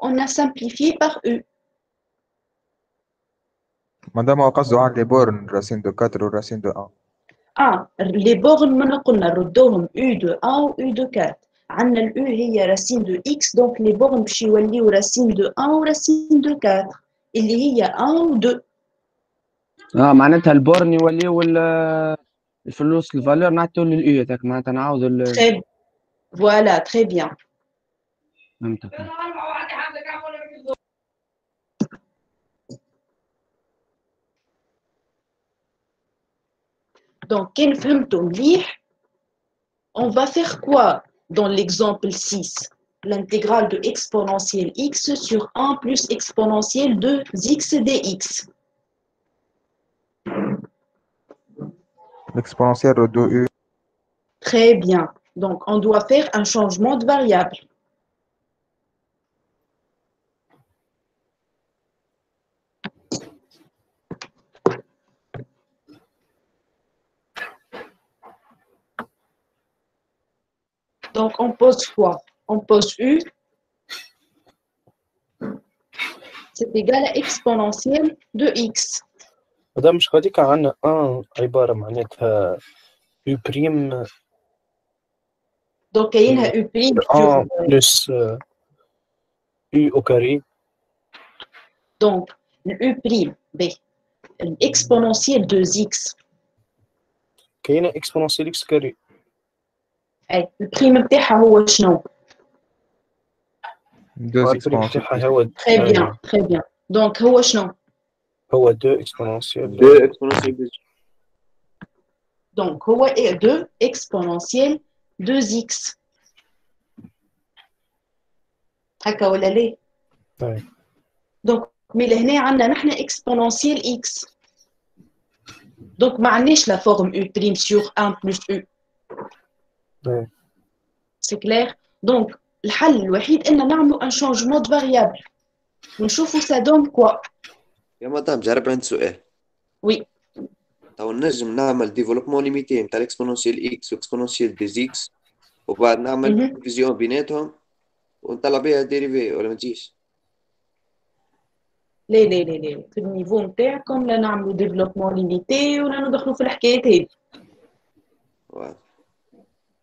On a simplifié par U. مادام هو قصده لي بورن راسين دو 4 وراسين دو 1 آه، ا لي بورن منا قلنا ردوهم u دو ا و u دو 4 عندنا الاو هي راسين دو إكس دونك لي بورن باش يوليو راسين دو ا وراسين دو 4 اللي هي ا و 2 آه معناتها البورن يوليو آه، الفلوس الفالور نعطيو للاو هذاك معناتها نعاودو فوالا تري بيان فهمتك. Donc, quelle femme on va faire quoi dans l'exemple 6 L'intégrale de exponentielle x sur 1 plus exponentielle de x dx? L'exponentielle de 2u. Très bien. Donc, on doit faire un changement de variable. Donc, on pose quoi On pose U. C'est égal à exponentielle de x. مادام مش غادي كان عندنا ان عباره معناتها يو بريم Donc, il y a U prime ان sur بلس يو او كاري Donc, le U prime, B, l'exponentielle de x. كاينه اكسبونونسيال اكس كاري اي البريم نتاعها هو شنو دوز البريم اكسبونسيال تاعها هو تري بيان تري بيان دونك هو شنو هو 2 اكسبونونسيال 2 اكسبونونسيال 2 دونك هو 2 اكسبونونسيال 2x هكا ولا ليه أي. دونك مي لهنا عندنا نحن اكسبونونسيال x دونك ما عندناش لا فورم u بريم سور 1 بلس u أي. سي كلير دونك الحل الوحيد إن نعملوا ان شونجمون دو فاريابل ونشوفوا سا دون كوا يا مدام جرب عندي سؤال. وي. تو نجم نعمل ديفلوبمون ليميتي نتاع الاكسبونونسيال إكس واكسبونونسيال ديز إكس وبعد نعمل. ديفيزيون بيناتهم ونطلع بها ديريفي ولا ما تجيش؟ لا لا لا لا. في النيفو نتاعكم لا نعملوا ديفلوبمون ليميتي ولا ندخلوا في الحكايات هذه.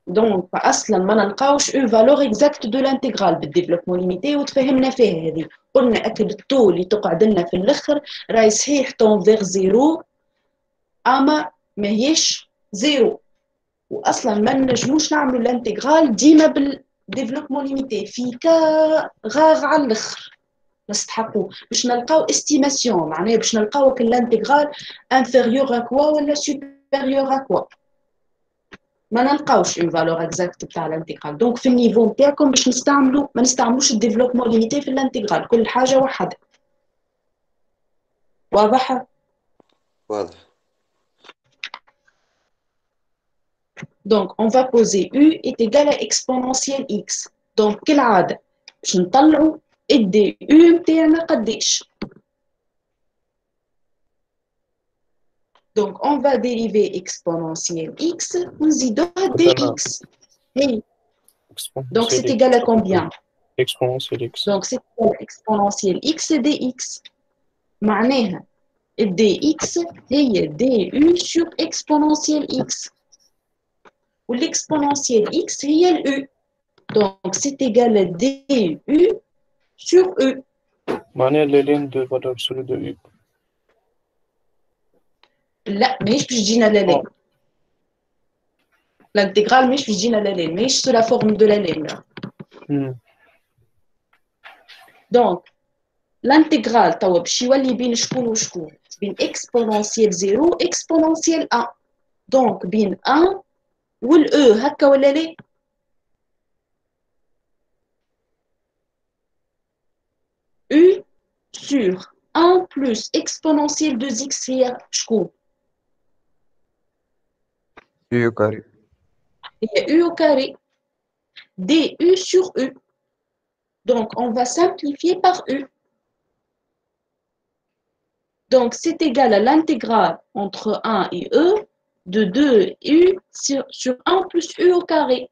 دونك أصلا ما نلقاوش اون فالور اكزاكت دو لانتيغرال بالديفلوبمون ليميتي وتفهمنا فيها هذه. قلنا اكل التو اللي تقعد لنا في الأخر راهي صحيح تونفيغ زيرو أما ماهيش زيرو واصلا ما نجموش نعملوا الانتيغرال ديما بالديفلوبمون ليميتي. في كا غاغ على الأخر. نستحقوا. باش نلقاو استيماسيون معناها باش نلقاو كل الانتيغرال انفيريور ا كوا ولا سوبيريور ا كوا ما نلقاوش اون فالور اكزاكت تاع الانتيغرال دونك في النيفو نتاعكم باش نستعملوا ما نستعملوش الديفلوبمون ليميتي في الانتيغرال كل حاجة وحدها واضحه واضح. Donc, on va poser U est égal à exponentielle X. Donc, كالعادة باش نطلعوا الدي U متاعنا قداش. Donc, on va dériver exponentielle X ونزيدوها dx. Hey, donc c'est égal à combien اكسبونونسيال اكس Donc, c'est égal à exponentielle X dx. معناها ال dx هي du sur exponentielle X. والexponentielle X هي ال U. Donc, c'est égal à du sur U. معناها لين دو فالور absolue دو يو لا ماهيش باش تجينا لا لين الانتجرال ماهيش باش تجينا لا لين ماهيش سو لا فورم دو لا لين لا دونك الانتجرال توا باش يولي بين شكون وشكون بين اكسبونونسيال زيرو اكسبونونسيال 1 دونك بين 1 والاو هكا ولا لا U sur 1 plus exponentielle 2x هي U carré. Et U au carré. DU sur U. Donc, on va simplifier par U. Donc, c'est égal à l'intégrale entre 1 et E de 2U sur, sur 1 plus U au carré.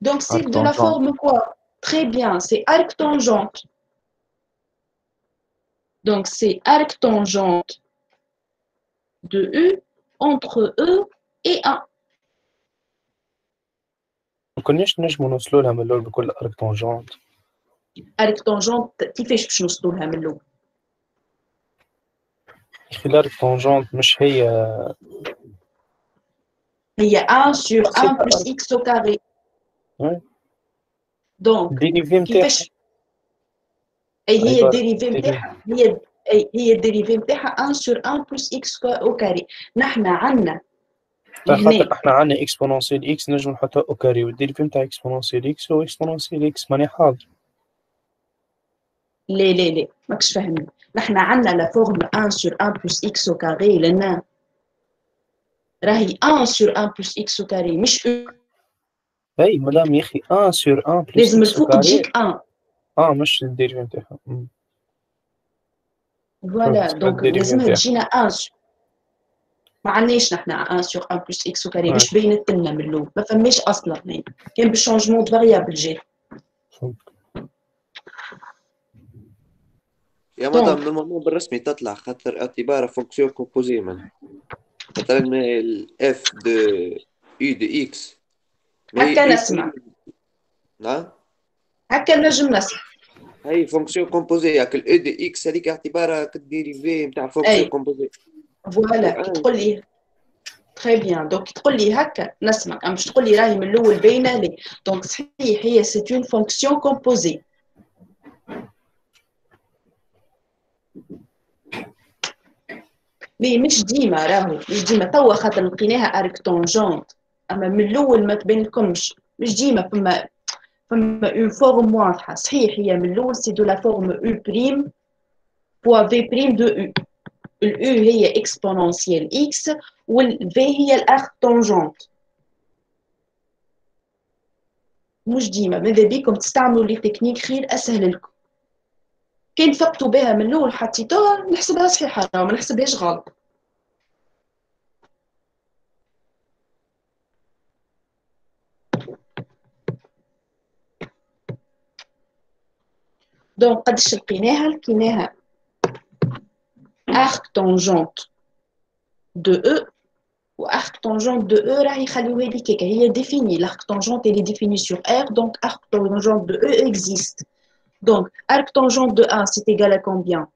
Donc, c'est de la forme quoi? Très bien, c'est arc tangente. Donc, c'est arc tangente de U entre E اي ا ما كناش نجمو نوصلوا لها من الأول بكل أرك تونجونت أرك تونجونت كيفاش باش نوصلوا لها من الأول؟ الأرك التونجونت مش هي هي ا سور ا بلس إكس أو كاري دونك ديريفي نتاعها هي أيوة، الديريفي نتاعها هي هي الديريفي نتاعها 1 سور 1 بلس إكس أو كاري نحنا عندنا خاطر هنا إحنا عندنا إكسبونونسيال إكس نجم نحطها أو كاري والديريفي نتاع إكسبونونسيال إكس هو إكسبونونسيال إكس ماني حاضر. لا لا لا ماكش فاهمني. نحن عندنا لا فورم 1 sur 1 plus x au carré لنا راهي 1 sur 1 plus x au carré مش. أي مدام يا أخي 1 سور 1 بلس لازم إكس الفوق كاري تجيك 1 آه مش الديريفي نتاعها مم. فوالا فهمت، دونك نتاعها. تجينا 1 sur- ما عندناش نحن 1 sur 1 plus x au carré Ouais. مش بينت لنا من الأول ما فماش أصلا هي كان بالشونجمون دو فاريابل فهمت. يا. مدام نورمالمون بالرسمي تطلع خاطر اعتبارها فونكسيون كومبوزي من مثلا الاف دو يو دو إكس هكا نسمع نعم هكا نجم نسمع هي فونكسيون كومبوزي هاك الاو دو إكس هذيك اعتبارها كديريفي نتاع فونكسيون. كومبوزي فوالا كي تقول لي تري بيان دونك تقول لي هكا نسمعك اما مش تقول لي راهي من الاول باينه لي دونك صحيح هي سي اون فونكسيون كومبوزي مي مش ديما راهو مش ديما توا خاطر لقيناها اركتونجونت اما من الاول ما تبين لكمش مش ديما فما فما اون فورم واضحه صحيح هي من الاول سي دو لا فورم او بريم بوا في بريم دو او الاو هي اكسبونونسيال إكس والفي هي الاخ تونجونت مش ديما ماذا بيكم تستعملوا لي تكنيك خير اسهل لكم كان فقتوا بها من الأول حطيتوها نحسبها صحيحه ما نحسبهاش غلط دونك قداش لقيناها؟ لقيناها arc tangente de E ou arc tangente de E, il est défini. L'arc tangente, il est défini sur R, donc arc tangente de E existe. Donc, arc tangente de A, c'est égal à combien?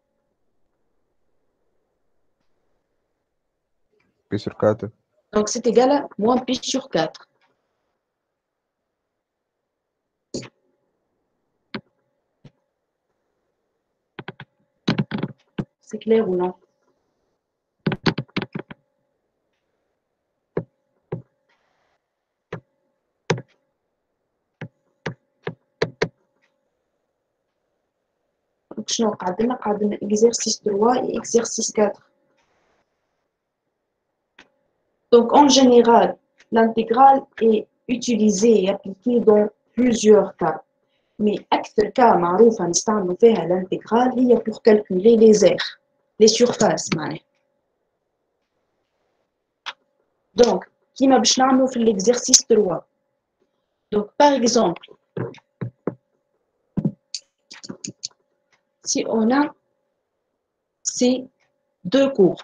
Pi sur 4. Donc, c'est égal à moins pi sur 4. c'est clair ou non Donc, شنو قعد لنا قعد لنا exercice 3 et exercice 4 donc en général l'intégrale est utilisée et appliquée dans plusieurs cas mais أكثر cas معروفة نستعملوا فيها l'intégrale هي pour calculer les aires les surfaces معناها donc كيما باش نعملوا في l'exercice 3 donc par exemple si on a ces deux courbes.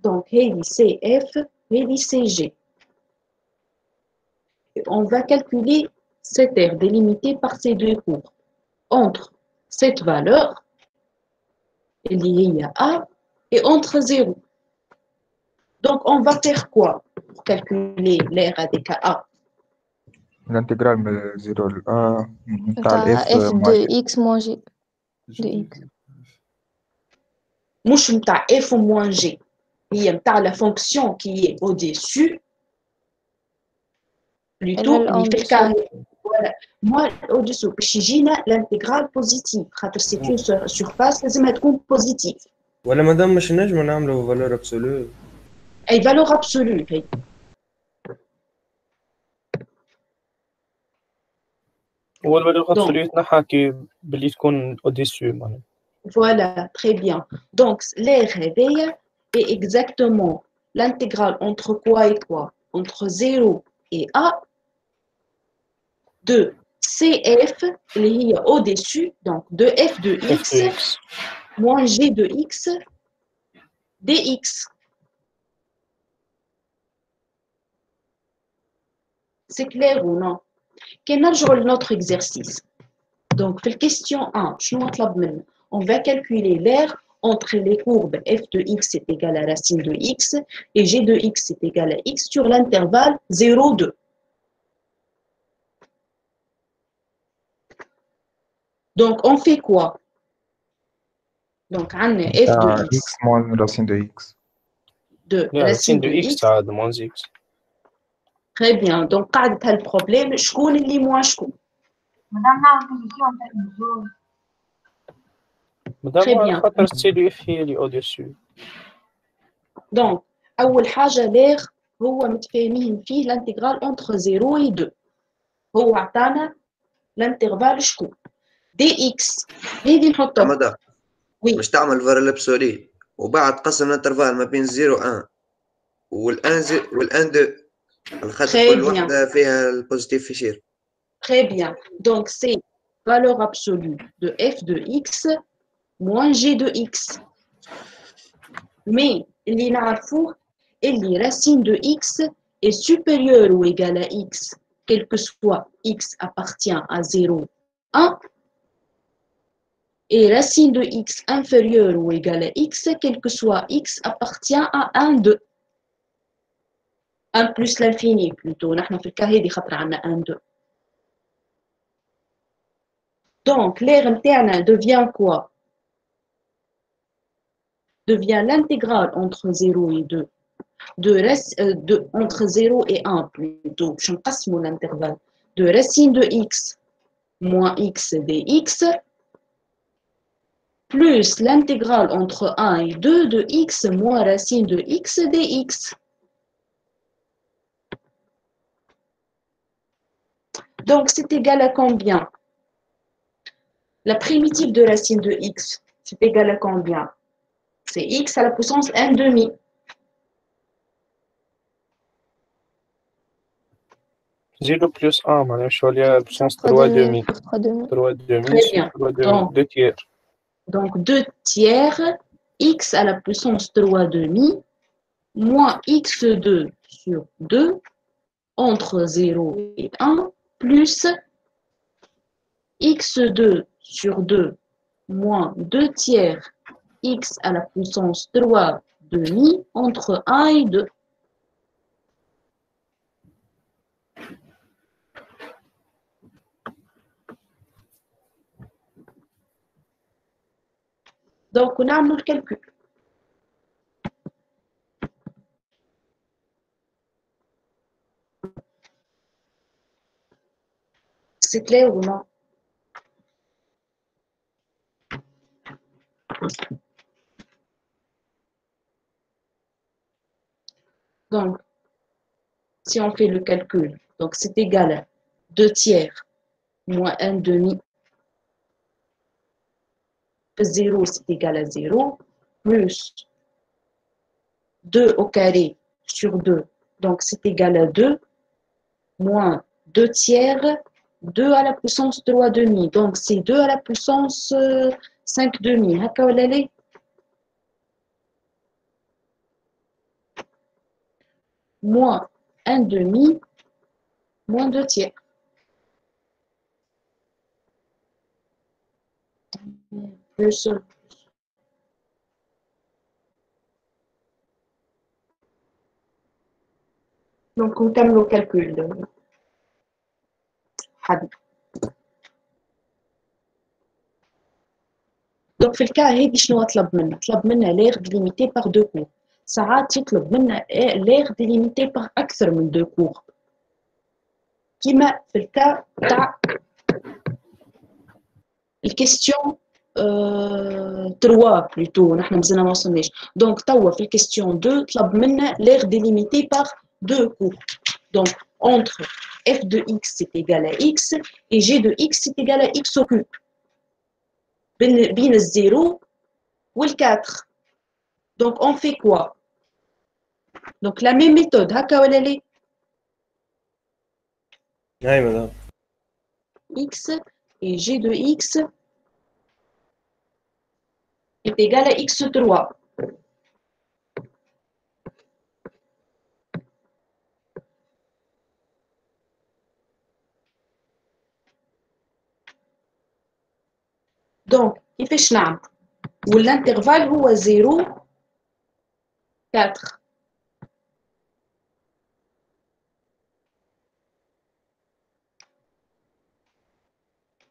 Donc, هذه CF, هذه CG. Et on va calculer cette aire délimitée par ces deux courbes. Entre cette valeur, liée à A, et entre 0. Donc, on va faire quoi pour calculer l'aire avec A L'intégrale من 0 ل A نتاع نتاع ال f F de x moins g de x مش نتاع f moins g هي نتاع la fonction qui est au-dessus plutôt Elle est en اللي في dessous. الكاري voilà moi au-dessous باش يجينا l'intégrale positive خاطر c'est une sur- surface لازمها تكون positive ولا مادام مش نجم نعملوا فالور ابسولو اي valeur absolue هي هو الفالور Donc. ابسوليو يتنحى كي باللي تكون اوديسيو معناها Voilà, très bien. Donc, l'air réveil est exactement l'intégrale entre quoi et quoi Entre 0 et A de CF, les au-dessus, donc de F de X, moins G de X, dx. C'est clair ou non? Quel est notre exercice? Donc, la question 1, on va calculer l'air entre les courbes f de x est égal à racine de x et g de x est égal à x sur l'intervalle 0, 2. Donc, on fait quoi Donc, on a f نتاع de x x moins racine de x de لا racine racine de de x x. عاد moins x Très bien. Donc, قاعدة هالبروبلème شكون اللي moins شكون مادام Très هو bien. خاطر سي دو اف هي اللي اوديسيو Donc, أول حاجة l'air هو متفاهمين فيه l'intégrale entre 0 et 2 هو عطانا l'intervalle شكون dx هذه نحطها حمادة وي باش تعمل فار ابسولي وبعد قسم الانترفال ما بين 0 1 والان زي والان 2 على خاطر Très كل bien. وحده فيها البوزيتيف يشير Très bien. Donc, c'est valeur absolue de f de x moins g de x. Mais, اللي نعرفوه اللي racine de x est supérieure ou égale à x, quel que soit x appartient à 0, 1. est racine de x inférieure ou égale à x, quel que soit x, appartient à 1 2. 1 plus l'infini plutôt. Nous avons le carré de 1 Donc, l'air interne devient quoi? Devient l'intégrale entre 0 et 2. Euh, entre 0 et 1 plutôt. Je passe mon intervalle. De racine de x moins x dx plus l'intégrale entre 1 et 2 de x moins racine de x dx. Donc, c'est égal à combien? La primitive de racine de x, c'est égal à combien? C'est x à la puissance 1 demi. Zéro plus 1, madame, je suis allé à la puissance 3 demi. 3 demi. 3 demi, Très bien. 3 demi, Donc, 2 tiers. Donc 2 tiers, x à la puissance 3 demi, moins x2 sur 2, entre 0 et 1, plus x2 sur 2, moins 2 tiers, x à la puissance 3 demi, entre 1 et 2. Donc, on a le calcul. C'est clair ou non? Donc, si on fait le calcul, donc c'est égal à 2 tiers moins 1 demi 0 c'est égal à 0, plus 2 au carré sur 2, donc c'est égal à 2, moins 2 tiers, 2 à la puissance 3 demi, donc c'est 2 à la puissance euh, 5 hein, demi. Moins 1 demi, moins 2 tiers. plus donc نكملوا calcul حد دونك في الكا هذه شنو طلب منا طلب منا لير ديليميتي باغ دو كور ساعات يطلب منا لير ديليميتي باغ اكثر من دو كور كيما في الكا تاع الكيستيون 3 plutôt نحن مازلنا ما وصلناش دونك توا في الكيستيون 2 طلب منا l'air délimité par deux courbes donc entre f de x c'est égal à x et g de x c'est égal à x au cube بين بين الزيرو وال4 donc on fait quoi donc la même méthode هكا ولا لا هاي مدام x et g de x est égal à x3. Donc, كيفاش نعمل؟ والانترفال هو 0 4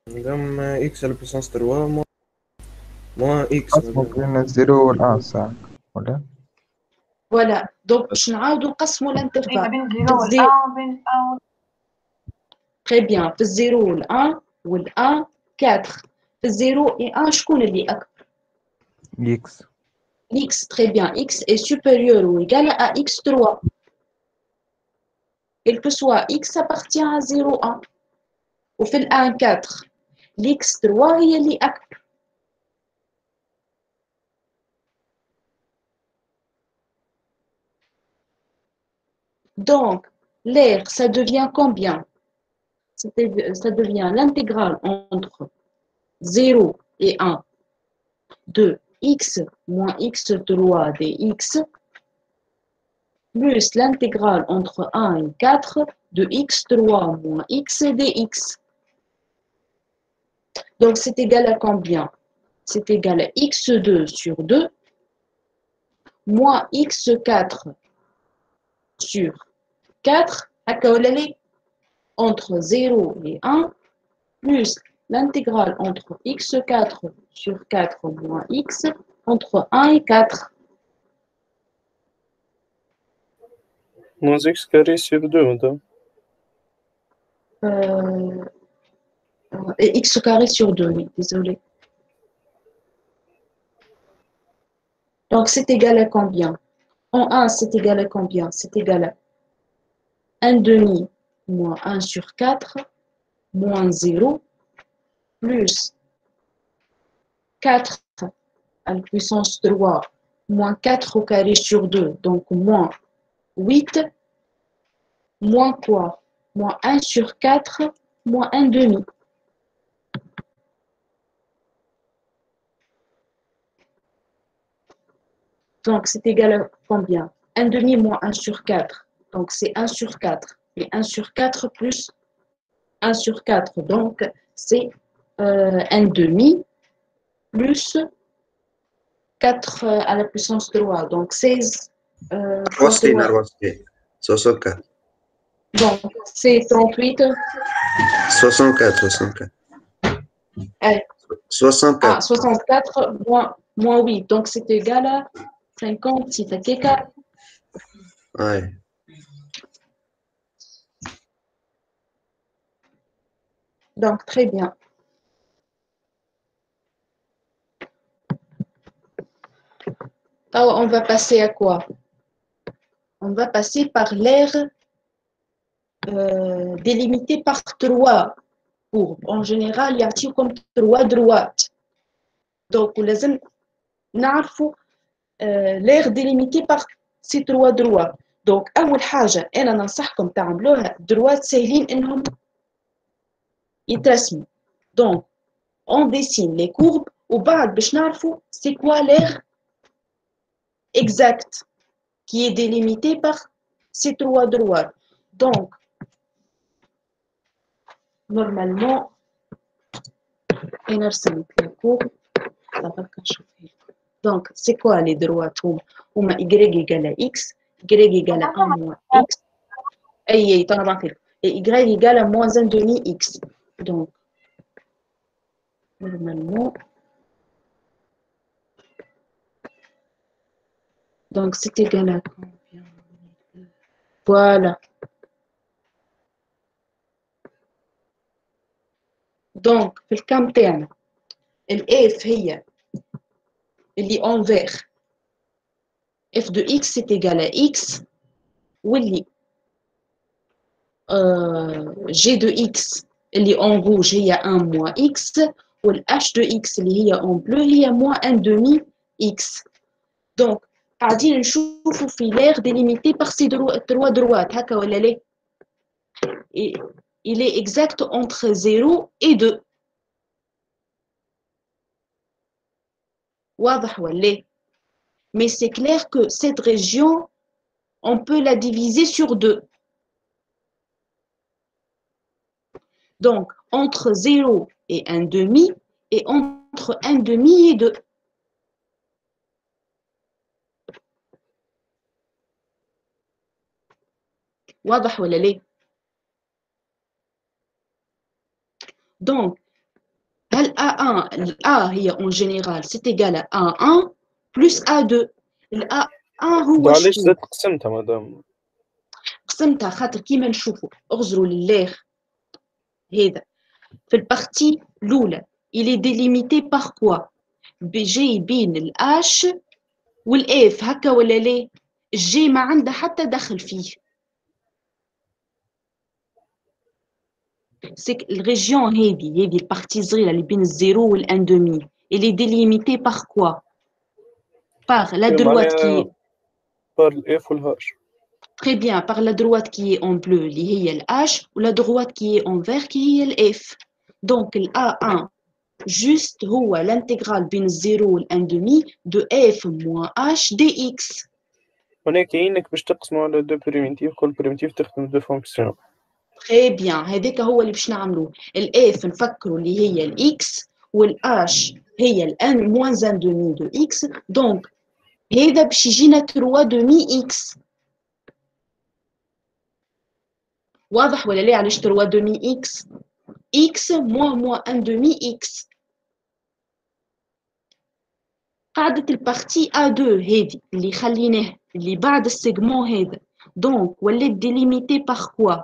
مدام اكس على بوسانس 3 واكس ننزلوا الاعصاب ولا؟ ولا دونك باش نعاودوا نقسموا الانترفال تري بيان في الزيرو والآن والآن 4 في الزيرو اي ان شكون اللي اكبر إكس. إكس. تري بيان إكس اي سوبيريور أو ايغال ا إكس 3 quel que soit x appartient à 0, 1. Au fait, 1, 4. L'x3 est l'I acte. Donc, l'air, ça devient combien? Ça dev- ça devient l'intégrale entre 0 et 1 de x moins x3 dx plus l'intégrale entre 1 et 4 de x3 moins x dx. Donc, c'est égal à combien? C'est égal à x2 sur 2 moins x4 sur 4 à entre 0 et 1 plus l'intégrale entre x4 sur 4 moins x entre 1 et 4. Moins x carré sur 2, madame. Euh, et x carré sur 2, oui, désolé. Donc c'est égal à combien? En 1, c'est égal à combien? C'est égal à 1 demi moins 1 sur 4 moins 0 plus 4 à la puissance 3 moins 4 au carré sur 2, donc moins 8 moins quoi? Moins 1 sur 4 moins 1 demi. Donc, c'est égal à combien? 1 demi moins 1 sur 4. Donc, c'est 1 sur 4. Et 1 sur 4 plus 1 sur 4. Donc, c'est euh, 1 demi plus 4 à la puissance 3. Donc, 16. Euh, fois 60 3. 64 Donc, c'est 38. 64 64 Allez. 64 Ah, 64 moins, moins 8. Donc, c'est égal à 50 itateka. Ouais. Donc, très bien. Alors, on va passer à quoi? On va passer par l'aire euh, délimitée par trois courbes. En général, il y a comme trois droites. Donc, nous devons آه، l'aire délimitée par ces trois droites. Donc, أول حاجة أنا ننصحكم تعملوها droites سهلين إنهم يترسموا. Donc, on dessine les courbes وبعد باش نعرفوا c'est quoi l'aire exacte qui est délimitée par ces trois droites. Donc, normalement, نرسم la courbe. Ça va que je fais. Donc, c'est quoi les droites هما هما y égale à x, y égale à 1 moins x. أي أي طبعا بعطيك. Et y égale à moins 1 demi x. Donc, normalement, donc c'est égal à combien Voilà. Donc, في الكام تاعنا الاف هي اللي envers f de x c'est égal à x واللي euh, g de x اللي en rouge هي 1 moins x والh de x اللي هي en bleu هي moins 1 demi x donc قاعدين نشوفوا في l'air délimité par ces droi- trois droites هكا ولا لا Et il est exact entre 0 et 2 Mais c'est clair que cette région, on peut la diviser sur deux. Donc, entre 0 et 1,5 et entre 1,5 et 2. Donc, هل A1 ال A هي en général c'est égal à A1 plus A2 ال A1 هو علاش شنو؟ زاد قسمتها مدام قسمتها خاطر كيما نشوفوا اغزروا لله هذا في البارتي الاولى il est délimité par quoi بجي بين الاش والاف هكا ولا لا الجي ما عنده حتى دخل فيه c'est que الريجيون هذه هذه البارتي الصغيره اللي بين الزيرو والان دومي il est délimité par quoi par la droite qui est بار الاف والهاش Très bien, par la droite qui est en bleu, اللي هي ال H, ou la droite qui est en vert, qui هي ال F. Donc, ال A1, juste هو l'intégrale بين الزيرو والان demi de F moins H dx. هنا كاينك باش تقسموا على دو بريميتيف كل بريميتيف تخدم دو فونكسيون Très bien, هذاك هو اللي باش نعملوه. ال F نفكروا اللي هي ال X وال H هي الان موان ان دومي دو اكس دونك هذا باش يجينا 3 دومي اكس واضح ولا لا علاش 3 دومي اكس اكس موان موان ان دومي اكس قاعدة البارتي A2 هذه اللي خليناه اللي بعد السيجمون هذا دونك ولات ديليميتي باغ كوا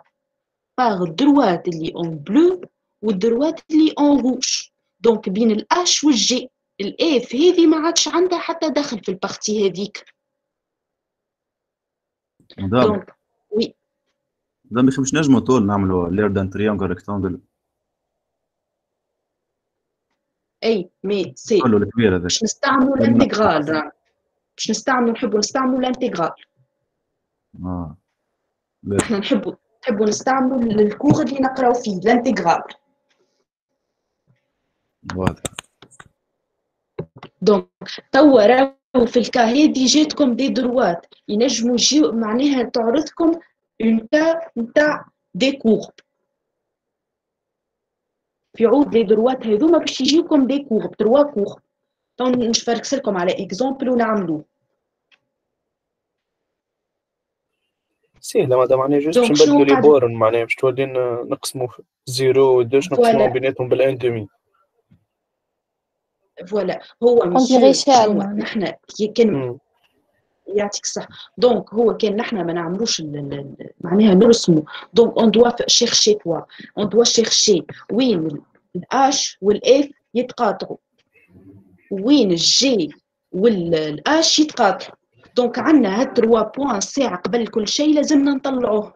باغ الدروات اللي اون بلو والدروات اللي اون روج دونك بين الاش والجي الاف هذه ما عادش عندها حتى دخل في البارتي هذيك دونك وي باش مش نجمو طول نعملوا لير دان تريانجل ريكتانجل اي مي سي الكبير هذاك باش نستعملوا الانتجرال راه. باش نستعملوا نحبوا نستعملوا الانتجرال آه إحنا نحبوا نحبوا نستعملوا الكور اللي نقراو فيه الانتجرال واضح. دونك توا راهو في الكا هذه جاتكم دي دروات. ينجموا يجيو معناها تعرضكم اون كا نتاع دي كورب في عود لي دروات هذوما باش يجيوكم دي كورب تروا كورب تو نفركس لكم على اكزومبل ونعملوه سهلة مادام معناها جوست باش نبدلوا لي بورن معناها باش تولينا نقسموا زيرو ودوش نقسموا بيناتهم بالان دومي فوالا هو معناها نحن كي كان. يعطيك الصح دونك هو كان نحن ما نعملوش ال- ال- ال- معناها نرسموا دونك اون دوا شيرشي كوا اون دوا شيرشي وين الاش والاف يتقاطعوا. وين الجي والاش يتقاطعوا. دونك عندنا هاد 3 بوان ساعة قبل كل شيء لازمنا نطلعوه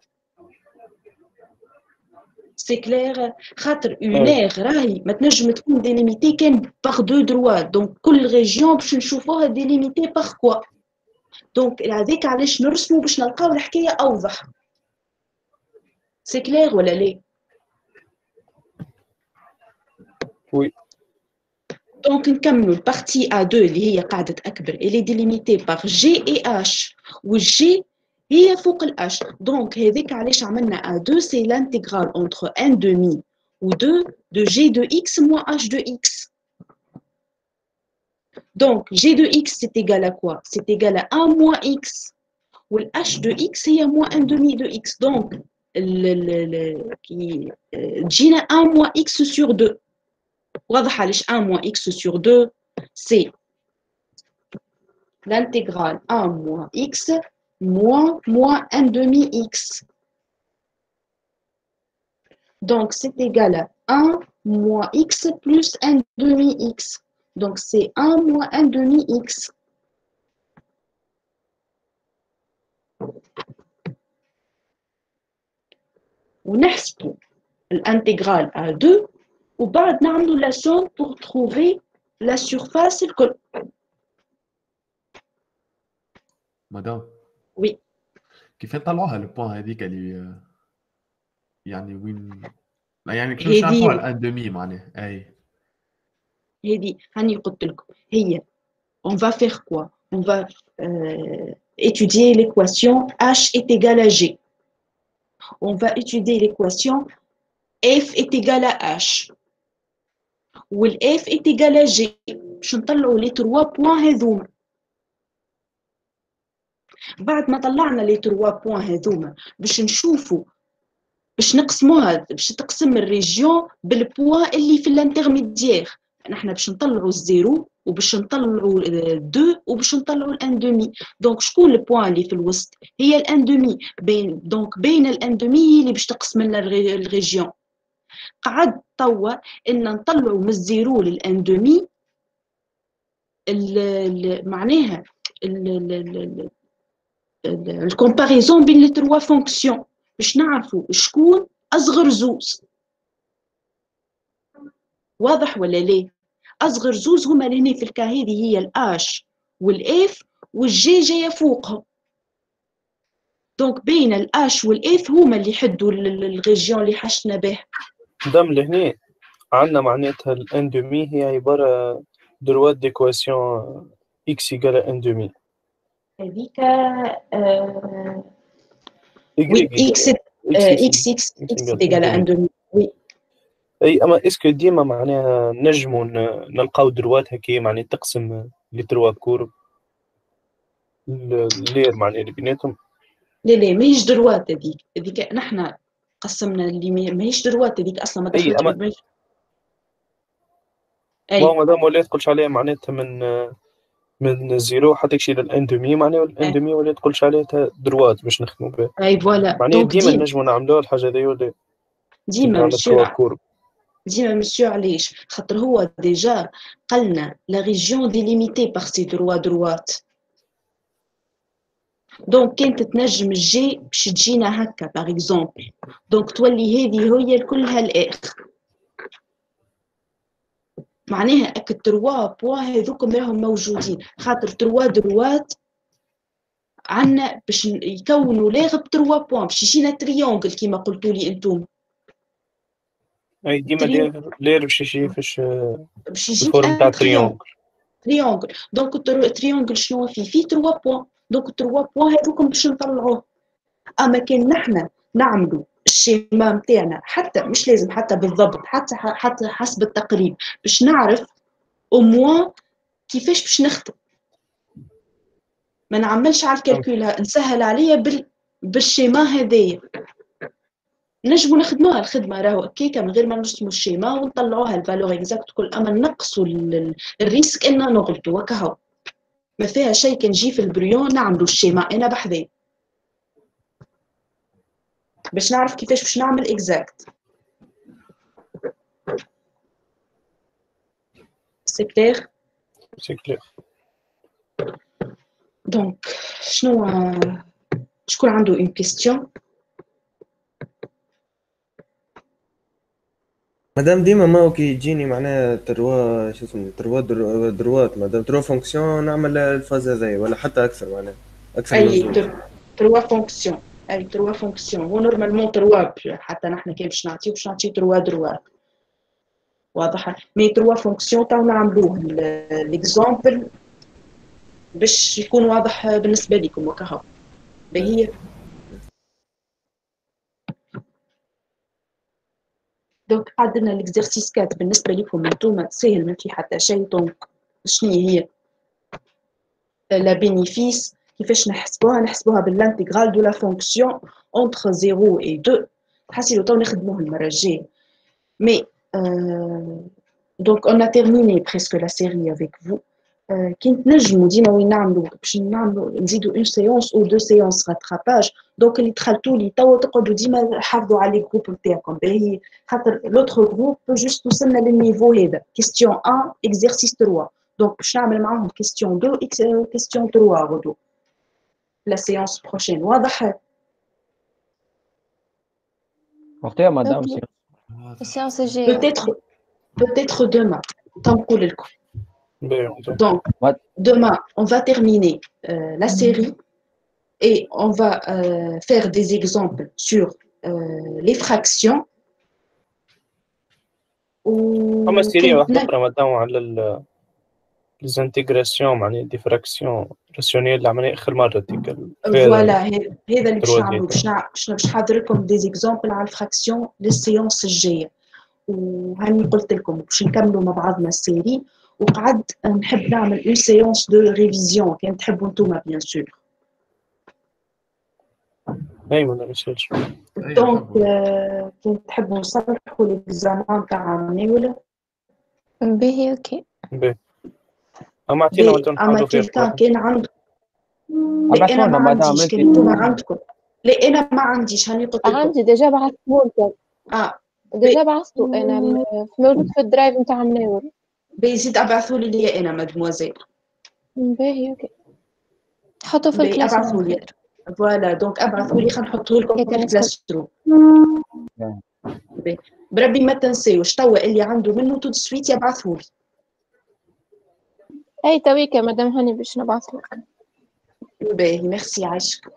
سي كلير خاطر اون أي. اير راهي ما تنجم تكون ديليميتي كان باغ دو دروات دونك كل ريجيون باش نشوفوها ديليميتي باغ كوا دونك هذاك علاش نرسمو باش نلقاو الحكايه اوضح سي كلير ولا لا وي دونك نكملوا البارتي A2 اللي هي قاعدة أكبر اللي ديليميتي باغ جي اي اش والجي هي فوق الاش دونك هذيك علاش عملنا A2 سي l'intégral entre n demi و 2 de g de x moins h de x Donc, g de x, c'est égal à quoi C'est égal à 1 moins x. Ou le h de x, هي moins 1 demi de x. Donc, le, le, le, qui, euh, تجينا 1 moins x sur 2. واضح علاش 1 moins x sur 2 c'est l'intégrale 1 moins x moins moins 1 demi x. Donc, c'est égal à 1 moins x plus 1 demi x. Donc, c'est 1 moins 1 demi x. ونحسبوا الانتجرال à 2 وبعد نعملوا la somme pour trouver la surface الكل. مدام Oui. كيف نطلعوها البوان هذيك اللي يعني وين لا يعني كيف هذه- نعرفوها الان دومي معناها اي هذه هاني قلت لكم هي on va faire quoi on va euh, étudier l'équation h est égal à g on va étudier l'équation f est égal à h وال f est égal à g باش نطلعوا لي 3 بوان هذوما. بعد ما طلعنا لي 3 بوان هذوما باش نشوفوا باش نقسموها باش تقسم الريجيون بالبوان اللي في الانترميديير. نحن باش نطلعوا الزيرو وباش نطلعوا دو وباش نطلعوا الان دومي. دونك شكون البوان اللي في الوسط؟ هي الان دومي. بين دونك بين الان دومي اللي باش تقسم لنا الري- الريجيون. قعد توا إن نطلعوا من الزيرو للان دومي ال- ال- معناها الكومباريزون بين لي تروا فونكسيون باش نعرفوا شكون أصغر زوز. واضح ولا لا؟ أصغر زوز هما اللي هنا في الكا هذه هي الاش والاف والجي جاية فوقهم دونك بين الاش والاف هما اللي يحدوا ال- ال- الريجيون اللي حشنا به. دام لهنا عندنا معناتها الان دومي هي عبارة دروات ديكواسيون إكس يقال ان دومي هذيك آه، إكس إكس إكس إكس ان دومي وي. أي أما إسكو ديما معناها نجموا ن- نلقاو دروات هكا معناها تقسم لي تروا كور. اللير معناها اللي بيناتهم. لا لا ماهيش دروات هذيك. هذيك نحن قسمنا اللي ما- ماهيش دروات هذيك أصلا ما أي، دخلتش أما- بالبنك. بون اي مادام ولات تقولش عليها معناتها من من زيرو حتى شي للان دومي معناها إيه. دومي ولات تقولش عليها دروات باش نخدموا بها. أي فوالا. معناها ديما نجموا نعملوها الحاجة هذه ولا ديما ديما مسيو علاش خاطر هو ديجا قالنا لا ريجيون ديليميتي بار سي دروا دروات. دونك كانت تنجم تجي باش تجينا هكا باغ اكزومبل دونك تولي هذه هي كلها الآخر معناها اك التروا بوا هذوكم راهم موجودين. خاطر تروا دروات عنا باش يكونوا لاغ بتروا بوان باش يجينا تريونغل كيما قلتوا لي أنتم. أي ديما لير باش يجي فاش باش يجيك الفورم تاع تريونغل تريونغل دونك التريونغل شنو فيه؟ فيه تروا بوان دونك التروا بوان هذوكم باش نطلعوه. أما كان نحنا نعملوا الشيما نتاعنا حتى مش لازم حتى بالضبط حتى حتى حسب التقريب باش نعرف أو موان كيفاش باش نخدم. ما نعملش على الكالكول نسهل عليا بال بالشيما هذايا. نجموا نخدموها الخدمة راهو هكاكا من غير ما نرسموا الشيما ونطلعوها الفالور إكزاكت كل أما نقصوا ال- ال- الريسك ان نغلطوا وكهو ما فيها شيء كان نجي في البريون نعملوا الشيما أنا بحذايا باش نعرف كيفاش باش نعمل اكزاكت سي كلير سي كلير دونك شنو شكون عنده اون كيستيون مادام ديما ما هو كي يجيني معناها تروا شو اسمه تروا درو- دروات مادام تروا فونكسيون نعمل الفاز هذايا ولا حتى أكثر معناها أكثر من اي تر- تروا فونكسيون أي تروا فونكسيون. هو نورمالمون تروا ب- حتى نحن كي باش نعطيو باش نعطيو تروا دروات. واضحة مي تروا فونكسيون تو نعملوه. ليكزامبل باش يكون واضح بالنسبة لكم وكهو. هي دونك قدرنا ليكزارسيس كات بالنسبة لكم أنتم سهل ما في حتى شيء. دونك شنو هي؟ لا بينيفيس كيفاش نحسبوها؟ نحسبوها بالانتغرال دو لا فونكسيون اونتر 0 و 2 حاسيلو تو نخدموه المرة الجاية. مي دونك اون ا تيرميني بريسك لا سيري افيك فو آه، كي نجموا ديما وين نعملوا باش نعملوا نزيدوا اون سيونس او دو سيونس راتراباج دونك اللي دخلتوا لي توا تقعدوا ديما حافظوا على الجروب نتاعكم باهي خاطر لوتر جروب جوست توصلنا للنيفو هذا كيستيون 1 اكزرسيس 3 دونك باش نعمل معاهم كيستيون 2 كيستيون 3 غدو لا سيونس بروشين واضح وقتها مدام Ok. سي السيونس الجاية peut-être peut-être demain تنقول لكم باهي Donc, What? demain, on va terminer euh, la série et on va euh, faire des exemples sur euh, les fractions. و- اما سيريا كنت واحده ن- اخرى مادام على ال ليزانتيغراسيون معناها ديفراكسيون راسيونيل اللي عملناه اخر مره ديك ال- فوالا هي- هذا اللي باش تروازيام. نعملو باش نع- باش باش نحضر لكم دي زيكزامبل على الفراكسيون للسيونس الجايه وهاني قلت لكم باش نكملوا مع بعضنا السيري وقعد نحب نعمل اون سيونس دو ريفيزيون كان تحبوا انتوما بيان سور اي ما نسالش دونك آه، كان تحبوا نصلحوا ليكزامان تاع عامي ولا؟ باهي أوكي. باهي أما عطينا بي وانت أما كيلكان كان؟ عنده أنا ما عنديش كان انتوما عندكم. لا أنا ما عنديش هاني قلت لكم. عندي ديجا بعثتهولك آه. ديجا بعثته أنا ال- موجود في الدرايف نتاع مناور بيزيد أبعثوا لي ليا أنا مادموزيل باهي أوكي. حطوا في الكلاس. أبعثوا لي. فوالا دونك أبعثوا لي خنحطه لكم في الكلاس. بربي ما تنسيوش توا اللي عنده منه تو سويت يبعثوا لي. أي تويك مدام هاني باش نبعث لك. باهي ميرسي عايشك.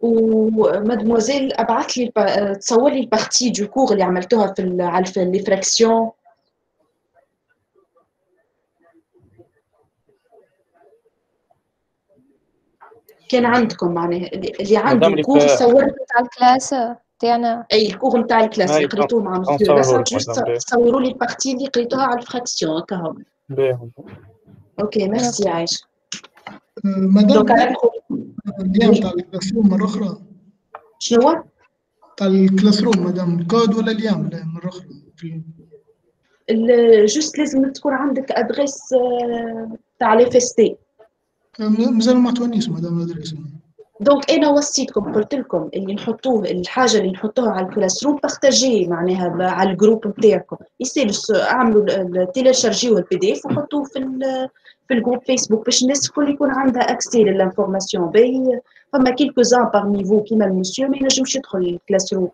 ومادموزيل أبعث لي الب- تصور لي البارتي دو كور اللي عملتوها في على الف- كان عندكم معناها اللي عنده مادام اللي كور في- صور تاع الكلاس تاعنا أي الكور نتاع الكلاس اللي قريتوه مع مسيو بيه. تصوروا لي البارتي اللي قريتوها على الفراكسيون هكا باهي أوكي ميرسي عايشه مدام اليوم تاع الكلاس روم مرة أخرى. شنو هو؟ تاع الكلاس روم مدام الكود ولا اليوم لا مرة أخرى. في ال- جوست لازم تكون عندك أدريس آه، تاع لي فيستي مازال ما عطونيش مدام الأدريس دونك أنا وصيتكم قلت لكم اللي نحطوه الحاجة اللي نحطوها على الكلاس روم بارتاجيه معناها على الجروب نتاعكم يصير اعملوا تيليشارجيو البي دي اف وحطوه في في الجروب فيسبوك باش الناس الكل يكون عندها اكسي للانفورماسيون باهي فما كيلكو زان بارمي فو كيما المسيو ما ينجمش يدخل الكلاس روم.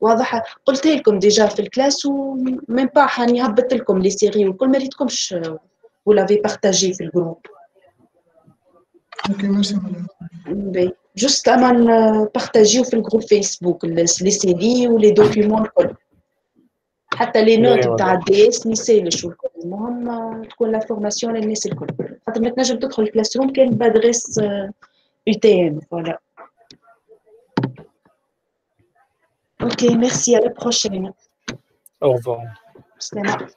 واضح؟ قلت لكم ديجا في الكلاس ومن با هاني هبطت لكم لي سيري والكل ما ريتكمش vous l'avez partagé في الجروب. اوكي ميرسي مدام Oui. Juste à partager في الجروب فيسبوك لي سي ولي دوكيومون الكل حتى لي نوت أيوة. نتاع الدي اس ما يسالش والكل المهم آه، تكون لافورماسيون للناس الكل خاطر ما تنجم تدخل الكلاس روم كان بادريس يو تي ام فوالا اوكي ميرسي على بروشين Au revoir. سلام